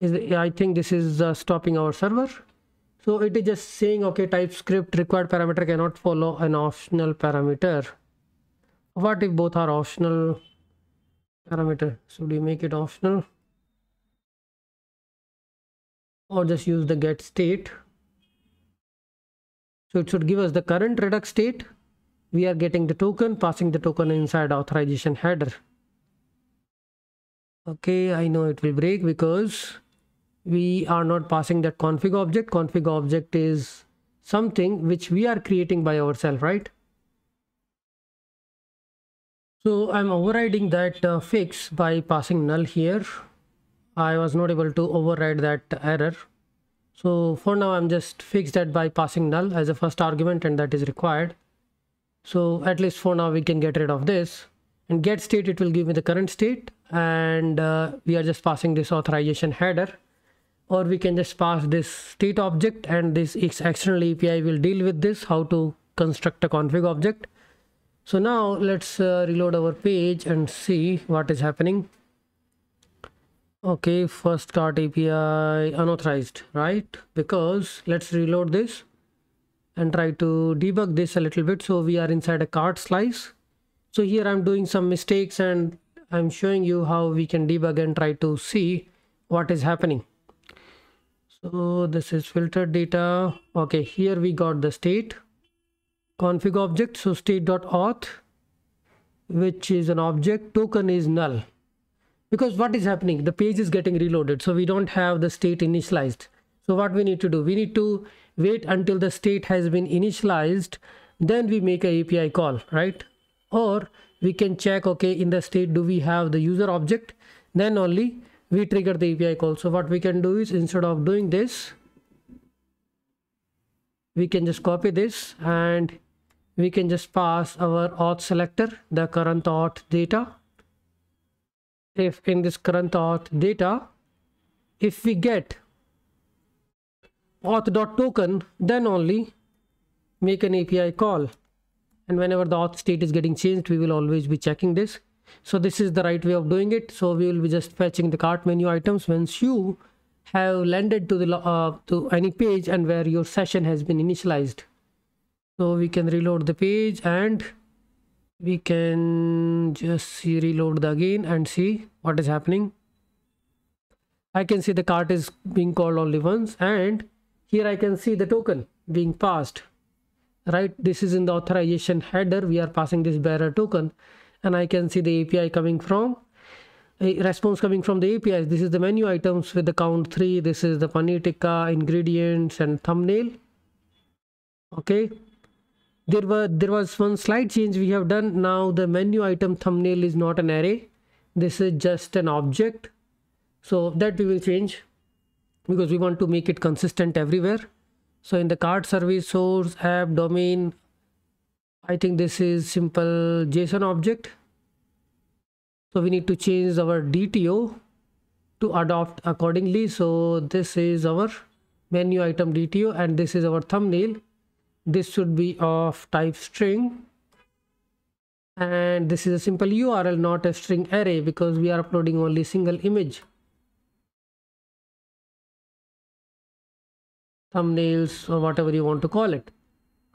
Is I think this is uh, stopping our server. So it is just saying, okay, TypeScript required parameter cannot follow an optional parameter. What if both are optional parameter? Should we make it optional? Or just use the get state? So it should give us the current Redux state. We are getting the token, passing the token inside authorization header. Okay, I know it will break because we are not passing that config object. Config object is something which we are creating by ourselves right? So i'm overriding that uh, fix by passing null here. I was not able to override that error. So for now i'm just fixed that by passing null as a first argument and that is required. So at least for now we can get rid of this. And get state it will give me the current state. And uh, we are just passing this authorization header or we can just pass this state object and this external API will deal with this how to construct a config object. So now let's uh, reload our page and see what is happening. Okay first cart API unauthorized right? Because let's reload this and try to debug this a little bit. So we are inside a cart slice. So here I'm doing some mistakes and I'm showing you how we can debug and try to see what is happening so this is filtered data. Okay here we got the state. Config object so state.auth which is an object token is null. Because what is happening? The page is getting reloaded so we don't have the state initialized. So what we need to do? We need to wait until the state has been initialized then we make a api call right? Or we can check okay in the state do we have the user object? Then only we trigger the API call. So what we can do is instead of doing this, we can just copy this and we can just pass our auth selector, the current auth data. If in this current auth data, if we get auth.token, then only make an API call. And whenever the auth state is getting changed, we will always be checking this so this is the right way of doing it. So we will be just fetching the cart menu items. Once you have landed to the uh, to any page and where your session has been initialized. So we can reload the page and we can just see reload the again and see what is happening. I can see the cart is being called only once and here i can see the token being passed. Right? This is in the authorization header. We are passing this bearer token and I can see the API coming from a response coming from the APIs. This is the menu items with the count three. This is the paneer tikka, ingredients and thumbnail. Okay. There were there was one slight change we have done. Now the menu item thumbnail is not an array. This is just an object. So that we will change because we want to make it consistent everywhere. So in the cart service source app domain I think this is simple JSON object. So we need to change our DTO to adopt accordingly. So this is our menu item DTO and this is our thumbnail. This should be of type string. And this is a simple URL, not a string array because we are uploading only single image. thumbnails or whatever you want to call it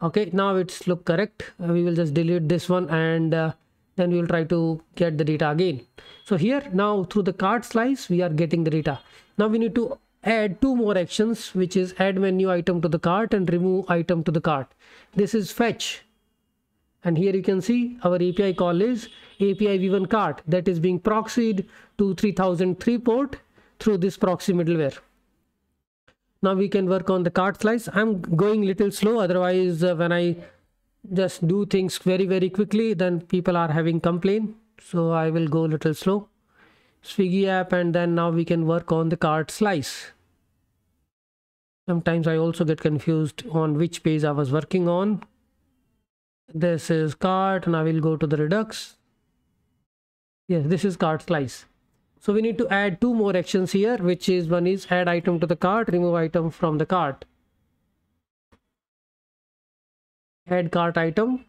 okay now it's look correct. Uh, we will just delete this one and uh, then we will try to get the data again. So here now through the cart slice we are getting the data. Now we need to add two more actions which is add menu item to the cart and remove item to the cart. This is fetch. And here you can see our API call is API v1 cart that is being proxied to 3003 port through this proxy middleware now we can work on the cart slice. I'm going little slow. Otherwise uh, when i just do things very very quickly then people are having complaint. So i will go little slow. Swiggy app and then now we can work on the cart slice. Sometimes i also get confused on which page i was working on. This is cart and i will go to the redux. Yes this is cart slice so we need to add two more actions here, which is one is add item to the cart, remove item from the cart. Add cart item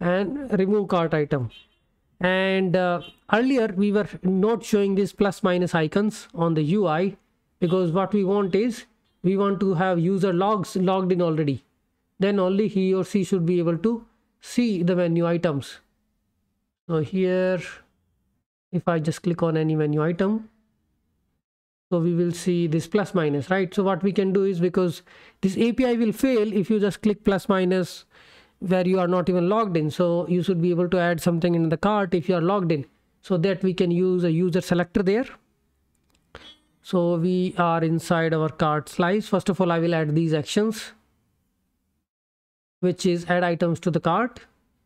and remove cart item. And uh, earlier we were not showing these plus minus icons on the UI because what we want is we want to have user logs logged in already. Then only he or she should be able to see the menu items. So here if I just click on any menu item. So we will see this plus minus right? So what we can do is because this API will fail if you just click plus minus where you are not even logged in. So you should be able to add something in the cart if you are logged in. So that we can use a user selector there. So we are inside our cart slice. First of all I will add these actions which is add items to the cart.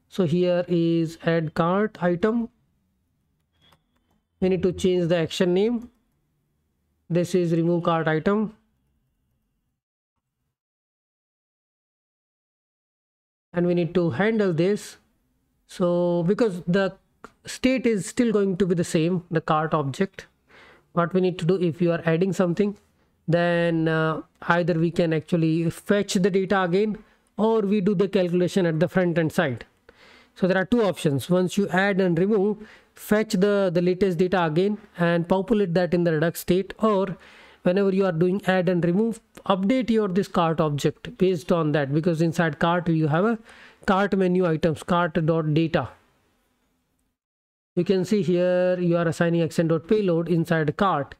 So here is add cart item we need to change the action name. This is remove cart item. And we need to handle this. So because the state is still going to be the same the cart object what we need to do if you are adding something then uh, either we can actually fetch the data again or we do the calculation at the front end side. So there are two options. Once you add and remove fetch the, the latest data again and populate that in the Redux state or whenever you are doing add and remove, update your this cart object based on that because inside cart you have a cart menu items cart dot data. You can see here you are assigning action dot payload inside cart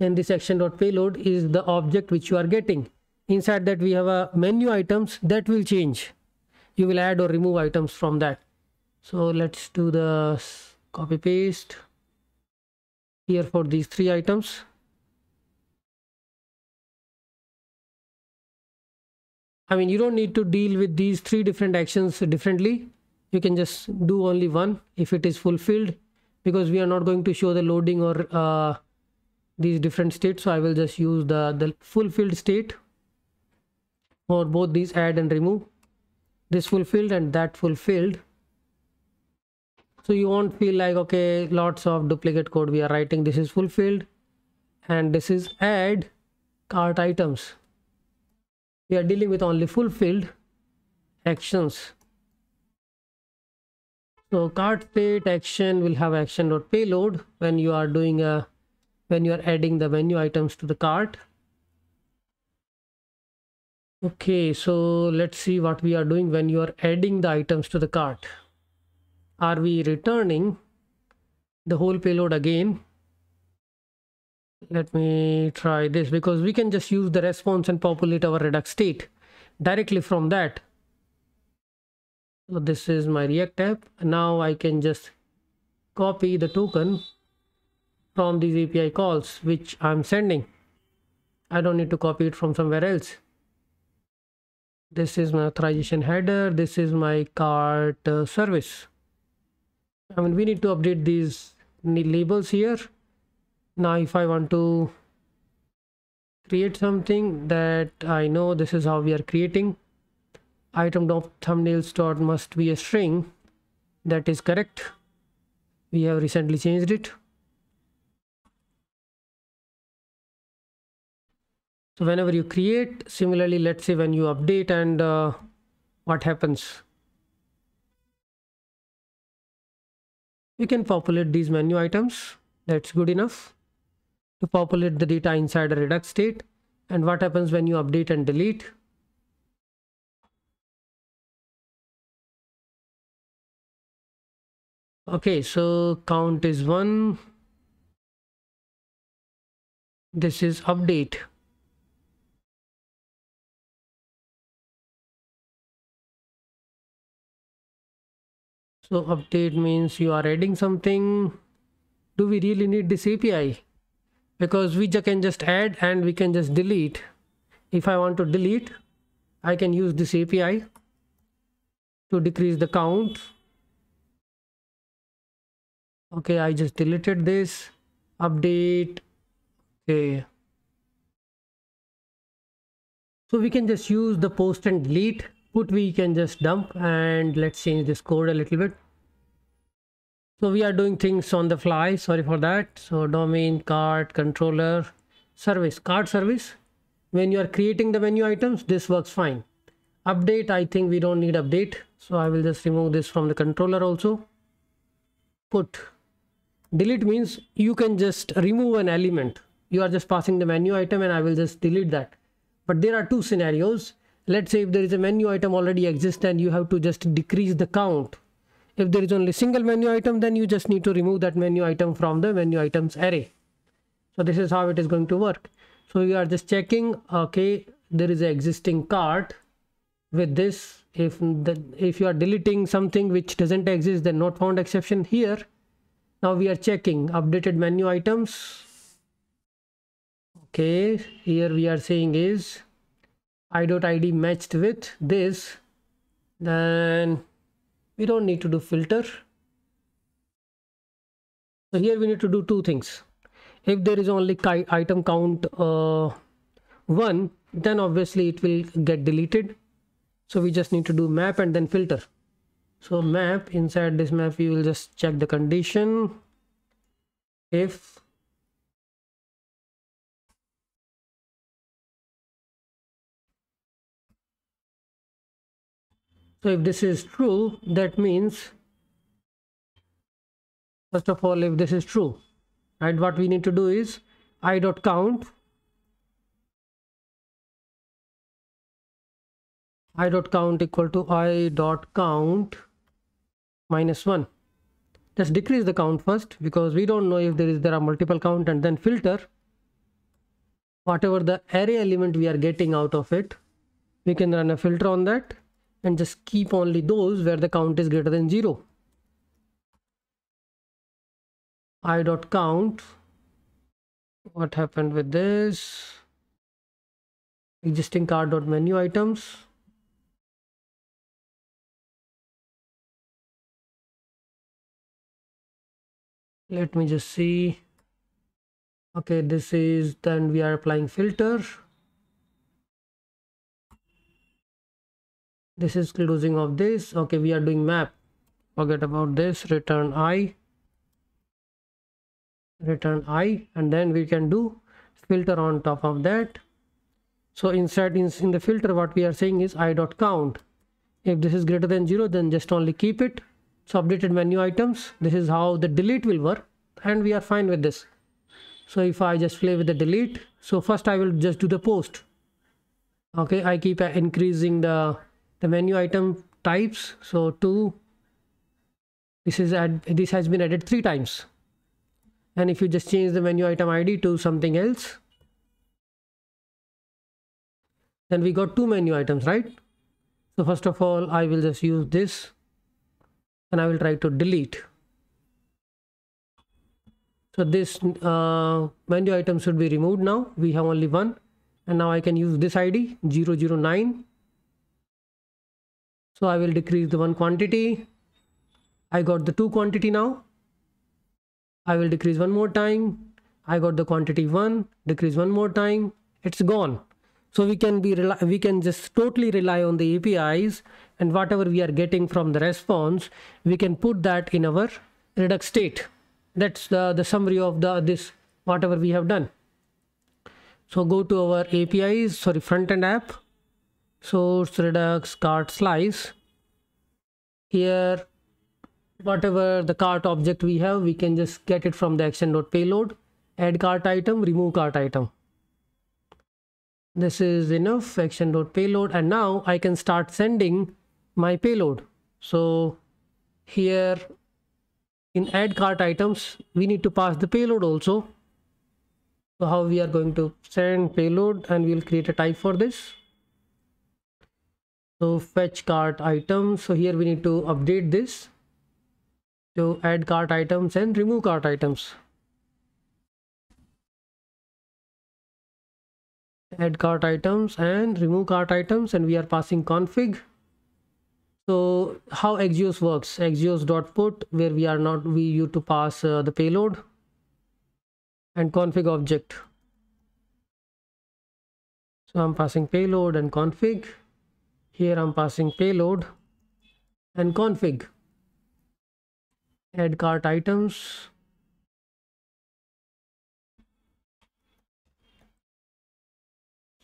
and this action dot payload is the object which you are getting. Inside that we have a menu items that will change. You will add or remove items from that. So let's do the copy paste here for these three items. I mean you don't need to deal with these three different actions differently. You can just do only one if it is fulfilled because we are not going to show the loading or uh, these different states. So I will just use the the fulfilled state for both these add and remove. This fulfilled and that fulfilled so you won't feel like okay lots of duplicate code we are writing. This is fulfilled and this is add cart items. We are dealing with only fulfilled actions. So cart state action will have action dot payload when you are doing a when you are adding the menu items to the cart. Okay so let's see what we are doing when you are adding the items to the cart are we returning the whole payload again? Let me try this because we can just use the response and populate our redux state directly from that. So this is my react app. Now i can just copy the token from these api calls which i'm sending. I don't need to copy it from somewhere else. This is my authorization header. This is my cart uh, service I mean we need to update these labels here. Now if I want to create something that I know this is how we are creating item dot thumbnails dot must be a string. That is correct. We have recently changed it. So whenever you create similarly let's say when you update and uh, what happens you can populate these menu items. That's good enough. To populate the data inside a redux state. And what happens when you update and delete? Okay so count is one. This is update so update means you are adding something. Do we really need this api because we can just add and we can just delete. If i want to delete i can use this api to decrease the count. Okay i just deleted this. Update. Okay. So we can just use the post and delete put we can just dump and let's change this code a little bit. So we are doing things on the fly sorry for that. So domain cart controller service cart service. When you are creating the menu items this works fine. Update i think we don't need update. So i will just remove this from the controller also. Put. Delete means you can just remove an element. You are just passing the menu item and i will just delete that. But there are two scenarios let's say if there is a menu item already exists and you have to just decrease the count. If there is only single menu item then you just need to remove that menu item from the menu items array. So this is how it is going to work. So you are just checking okay there is an existing cart with this. If the if you are deleting something which doesn't exist then not found exception here. Now we are checking updated menu items. Okay here we are saying is i.id matched with this then we don't need to do filter. So here we need to do two things. If there is only item count uh, one then obviously it will get deleted. So we just need to do map and then filter. So map inside this map you will just check the condition. If so if this is true that means first of all if this is true right what we need to do is i dot count i dot count equal to i dot count minus 1 just decrease the count first because we don't know if there is there are multiple count and then filter. Whatever the array element we are getting out of it we can run a filter on that and just keep only those where the count is greater than 0 i dot count. What happened with this? Existing cart dot menu items. Let me just see. Okay this is then we are applying filter this is closing of this. Okay we are doing map. Forget about this. Return i. Return i and then we can do filter on top of that. So inside in, in the filter what we are saying is i dot count. If this is greater than zero then just only keep it. So updated menu items. This is how the delete will work and we are fine with this. So if i just play with the delete so first i will just do the post. Okay i keep increasing the the menu item types. So two this is add this has been added three times. And if you just change the menu item id to something else then we got two menu items right? So first of all i will just use this and I will try to delete. So this uh, menu item should be removed now. We have only one. And now I can use this ID 009 so I will decrease the one quantity. I got the two quantity now. I will decrease one more time. I got the quantity one. Decrease one more time. It's gone. So we can be we can just totally rely on the apis and whatever we are getting from the response we can put that in our redux state. That's the the summary of the this whatever we have done. So go to our apis sorry front end app source redux cart slice. Here whatever the cart object we have we can just get it from the action.payload add cart item remove cart item. This is enough action dot payload and now I can start sending my payload. So here in add cart items we need to pass the payload also. So how we are going to send payload and we'll create a type for this so fetch cart items. So here we need to update this. To add cart items and remove cart items. Add cart items and remove cart items and we are passing config. So how axios works? Axios dot put where we are not we you to pass uh, the payload and config object. So i'm passing payload and config here i'm passing payload and config. Add cart items.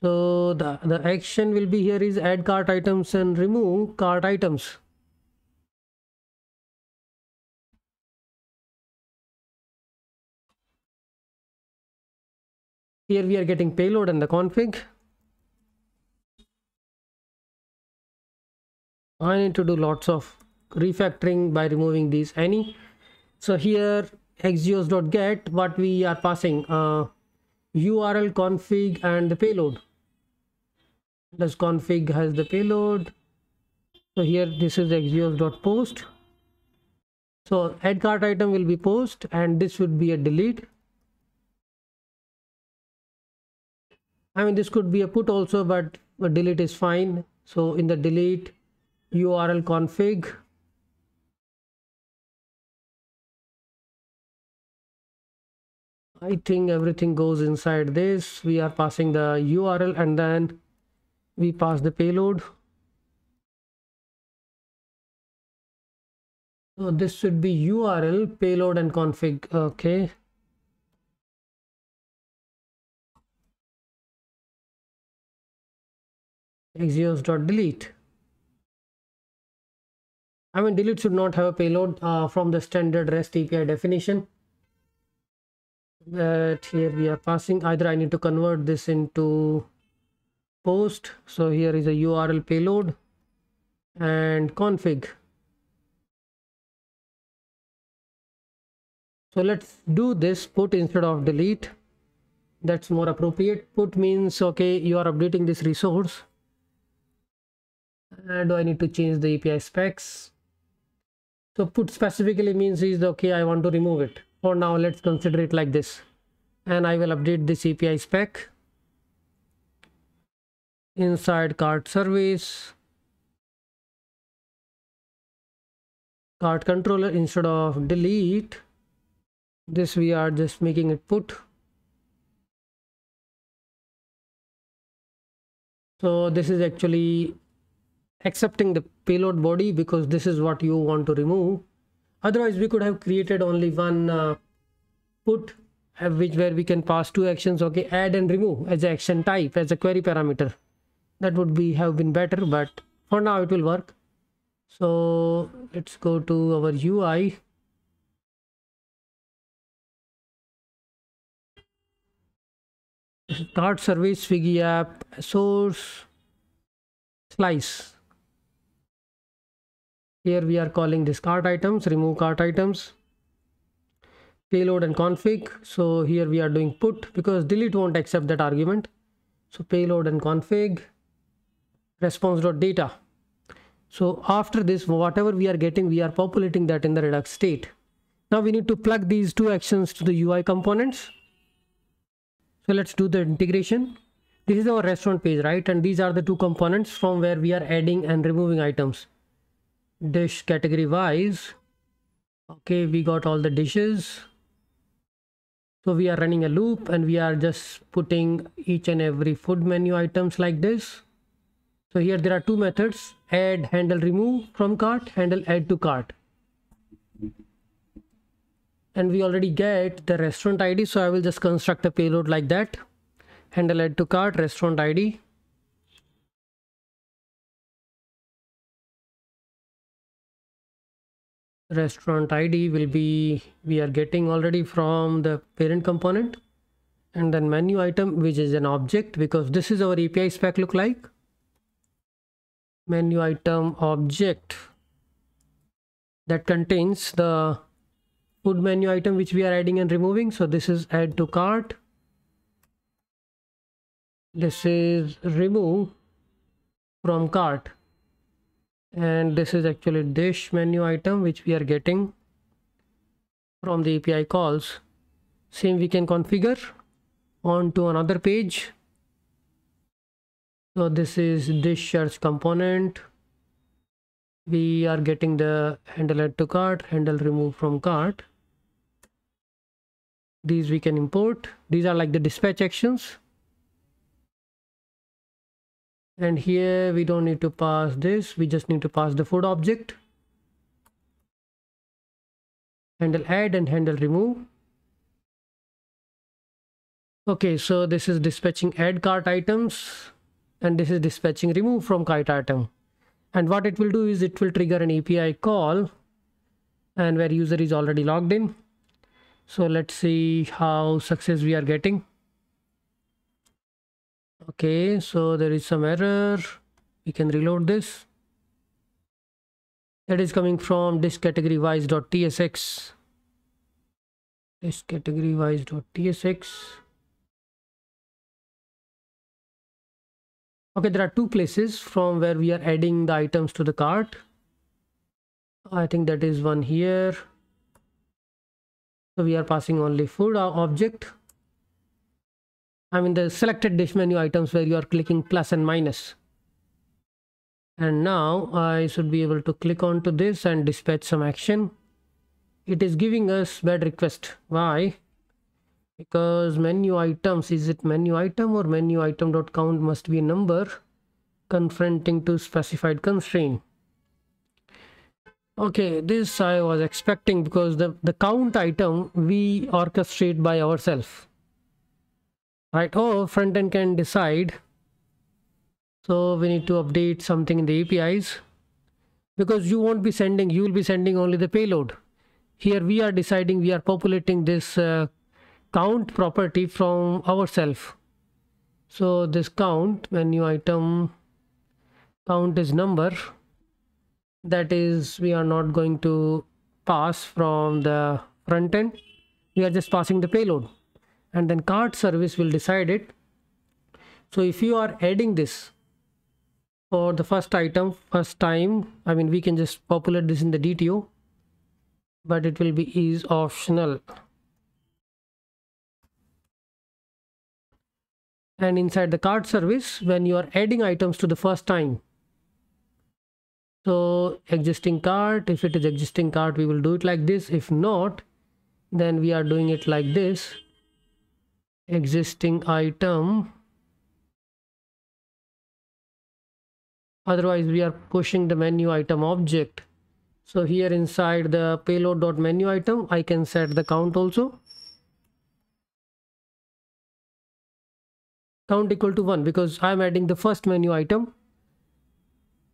So the the action will be here is add cart items and remove cart items. Here we are getting payload and the config I need to do lots of refactoring by removing these. Any? So here axios.get what we are passing uh, url config and the payload. This config has the payload. So here this is axios.post so add cart item will be post and this would be a delete. I mean this could be a put also but delete is fine. So in the delete url config I think everything goes inside this. We are passing the URL and then we pass the payload. So this should be URL, payload and config. Okay. Axios.delete. I mean, delete should not have a payload uh, from the standard REST API definition. That here we are passing. Either I need to convert this into post. So here is a URL payload and config. So let's do this put instead of delete. That's more appropriate. Put means okay you are updating this resource. And do I need to change the API specs so put specifically means is okay I want to remove it. For now let's consider it like this. And I will update this API spec. Inside cart service. Cart controller instead of delete. This we are just making it put. So this is actually accepting the payload body because this is what you want to remove. Otherwise we could have created only one uh, put which where we can pass two actions okay add and remove as action type as a query parameter. That would be have been better but for now it will work. So let's go to our ui cart service Swiggy app source slice here we are calling this cart items remove cart items payload and config. So here we are doing put because delete won't accept that argument. So payload and config response.data so after this whatever we are getting we are populating that in the redux state. Now we need to plug these two actions to the ui components. So let's do the integration. This is our restaurant page right? And these are the two components from where we are adding and removing items dish category wise okay we got all the dishes. So we are running a loop and we are just putting each and every food menu items like this. So here there are two methods add handle remove from cart handle add to cart. And we already get the restaurant id so i will just construct a payload like that. Handle add to cart restaurant id restaurant id will be we are getting already from the parent component. And then menu item which is an object because this is our API spec look like. Menu item object that contains the food menu item which we are adding and removing. So this is add to cart. This is remove from cart and this is actually dish menu item which we are getting from the API calls. Same we can configure on to another page. So this is dish search component. We are getting the handle add to cart handle remove from cart. These we can import. These are like the dispatch actions and here we don't need to pass this. We just need to pass the food object. Handle add and handle remove. Okay so this is dispatching add cart items and this is dispatching remove from cart item. And what it will do is it will trigger an API call and where user is already logged in. So let's see how success we are getting okay so there is some error. We can reload this. That is coming from dish category wise.tsx dish category wise.tsx okay there are two places from where we are adding the items to the cart. I think that is one here. So we are passing only food object I mean the selected dish menu items where you are clicking plus and minus. And now I should be able to click onto this and dispatch some action. It is giving us bad request. Why? Because menu items, is it menu item or menu item dot count must be a number confronting to specified constraint. Okay, this I was expecting because the, the count item we orchestrate by ourselves right oh front end can decide. So we need to update something in the apis because you won't be sending you will be sending only the payload. Here we are deciding we are populating this uh, count property from ourselves so this count menu item count is number. That is we are not going to pass from the front end. We are just passing the payload and then cart service will decide it. So if you are adding this for the first item first time i mean we can just populate this in the dto but it will be is optional. And inside the cart service when you are adding items to the first time so existing cart if it is existing cart we will do it like this. If not then we are doing it like this existing item. Otherwise we are pushing the menu item object. So here inside the payload dot menu item i can set the count also. Count equal to 1 because i'm adding the first menu item.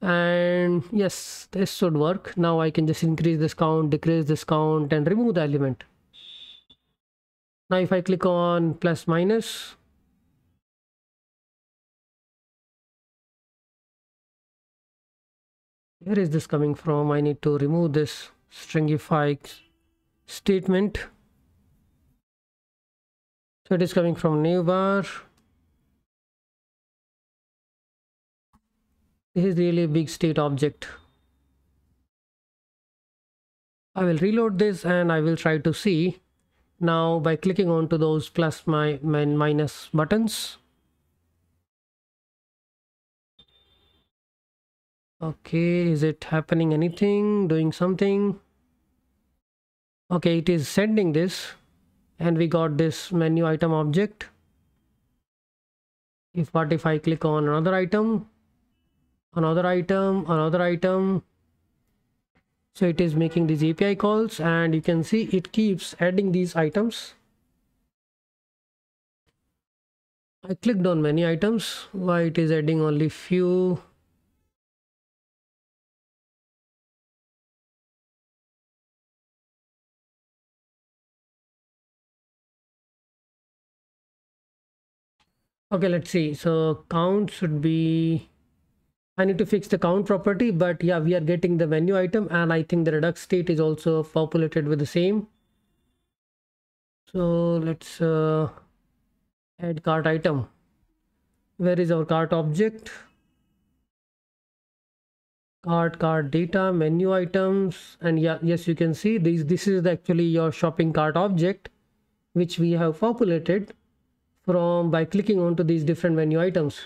And yes this should work. Now i can just increase this count decrease this count and remove the element now if I click on plus minus where is this coming from? I need to remove this stringify statement. So it is coming from navbar this is really a big state object. I will reload this and I will try to see now by clicking onto those plus my, my minus buttons. Okay is it happening anything? Doing something? Okay it is sending this. And we got this menu item object. If what if i click on another item another item another item so it is making these api calls and you can see it keeps adding these items. I clicked on many items why it is adding only few. Okay let's see. So count should be I need to fix the count property but yeah we are getting the menu item and I think the redux state is also populated with the same. So let's uh, add cart item. Where is our cart object? Cart cart data menu items and yeah yes you can see this this is actually your shopping cart object which we have populated from by clicking onto these different menu items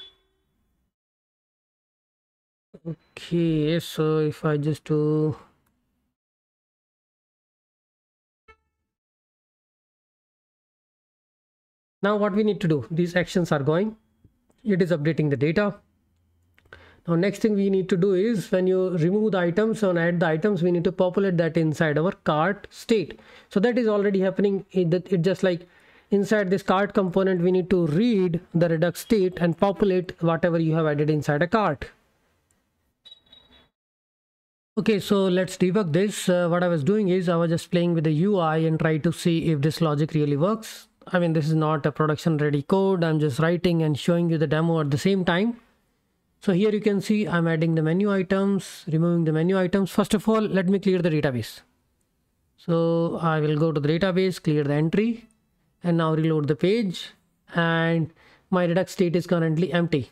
okay so if i just do now what we need to do? These actions are going. It is updating the data. Now next thing we need to do is when you remove the items and add the items we need to populate that inside our cart state. So that is already happening. It, it just like inside this cart component we need to read the redux state and populate whatever you have added inside a cart okay so let's debug this uh, what i was doing is i was just playing with the ui and try to see if this logic really works i mean this is not a production ready code i'm just writing and showing you the demo at the same time so here you can see I'm adding the menu items, removing the menu items. First of all, let me clear the database. So I will go to the database, clear the entry and now reload the page and my Redux state is currently empty.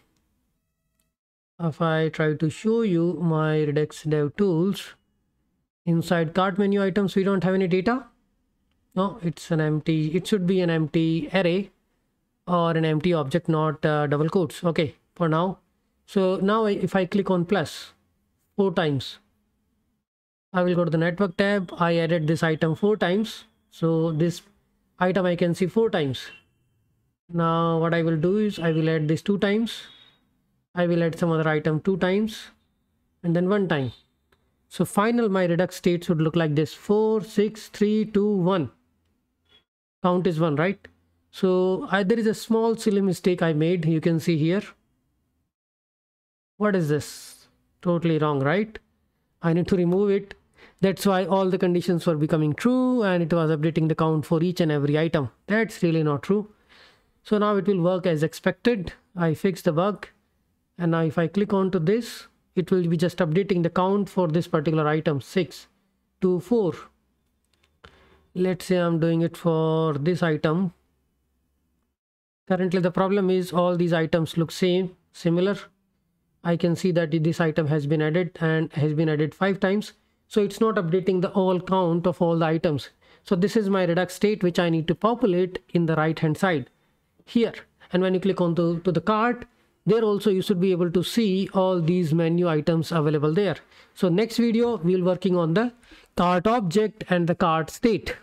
If I try to show you my Redux dev tools, inside cart menu items, we don't have any data. No, it's an empty, it should be an empty array or an empty object, not uh, double quotes. Okay, for now, so now if I click on plus four times, I will go to the network tab. I added this item four times. So this item I can see four times. Now what I will do is I will add this two times. I will add some other item two times and then one time. So final my redux state should look like this four, six, three, two, one. Count is one, right? So I, there is a small silly mistake I made. You can see here what is this totally wrong right i need to remove it that's why all the conditions were becoming true and it was updating the count for each and every item that's really not true so now it will work as expected i fixed the bug and now if i click onto this it will be just updating the count for this particular item 6 to 4 let's say i'm doing it for this item currently the problem is all these items look same similar I can see that this item has been added and has been added five times. So it's not updating the all count of all the items. So this is my Redux state, which I need to populate in the right hand side here. And when you click on to, to the cart, there also you should be able to see all these menu items available there. So next video, we'll working on the cart object and the cart state.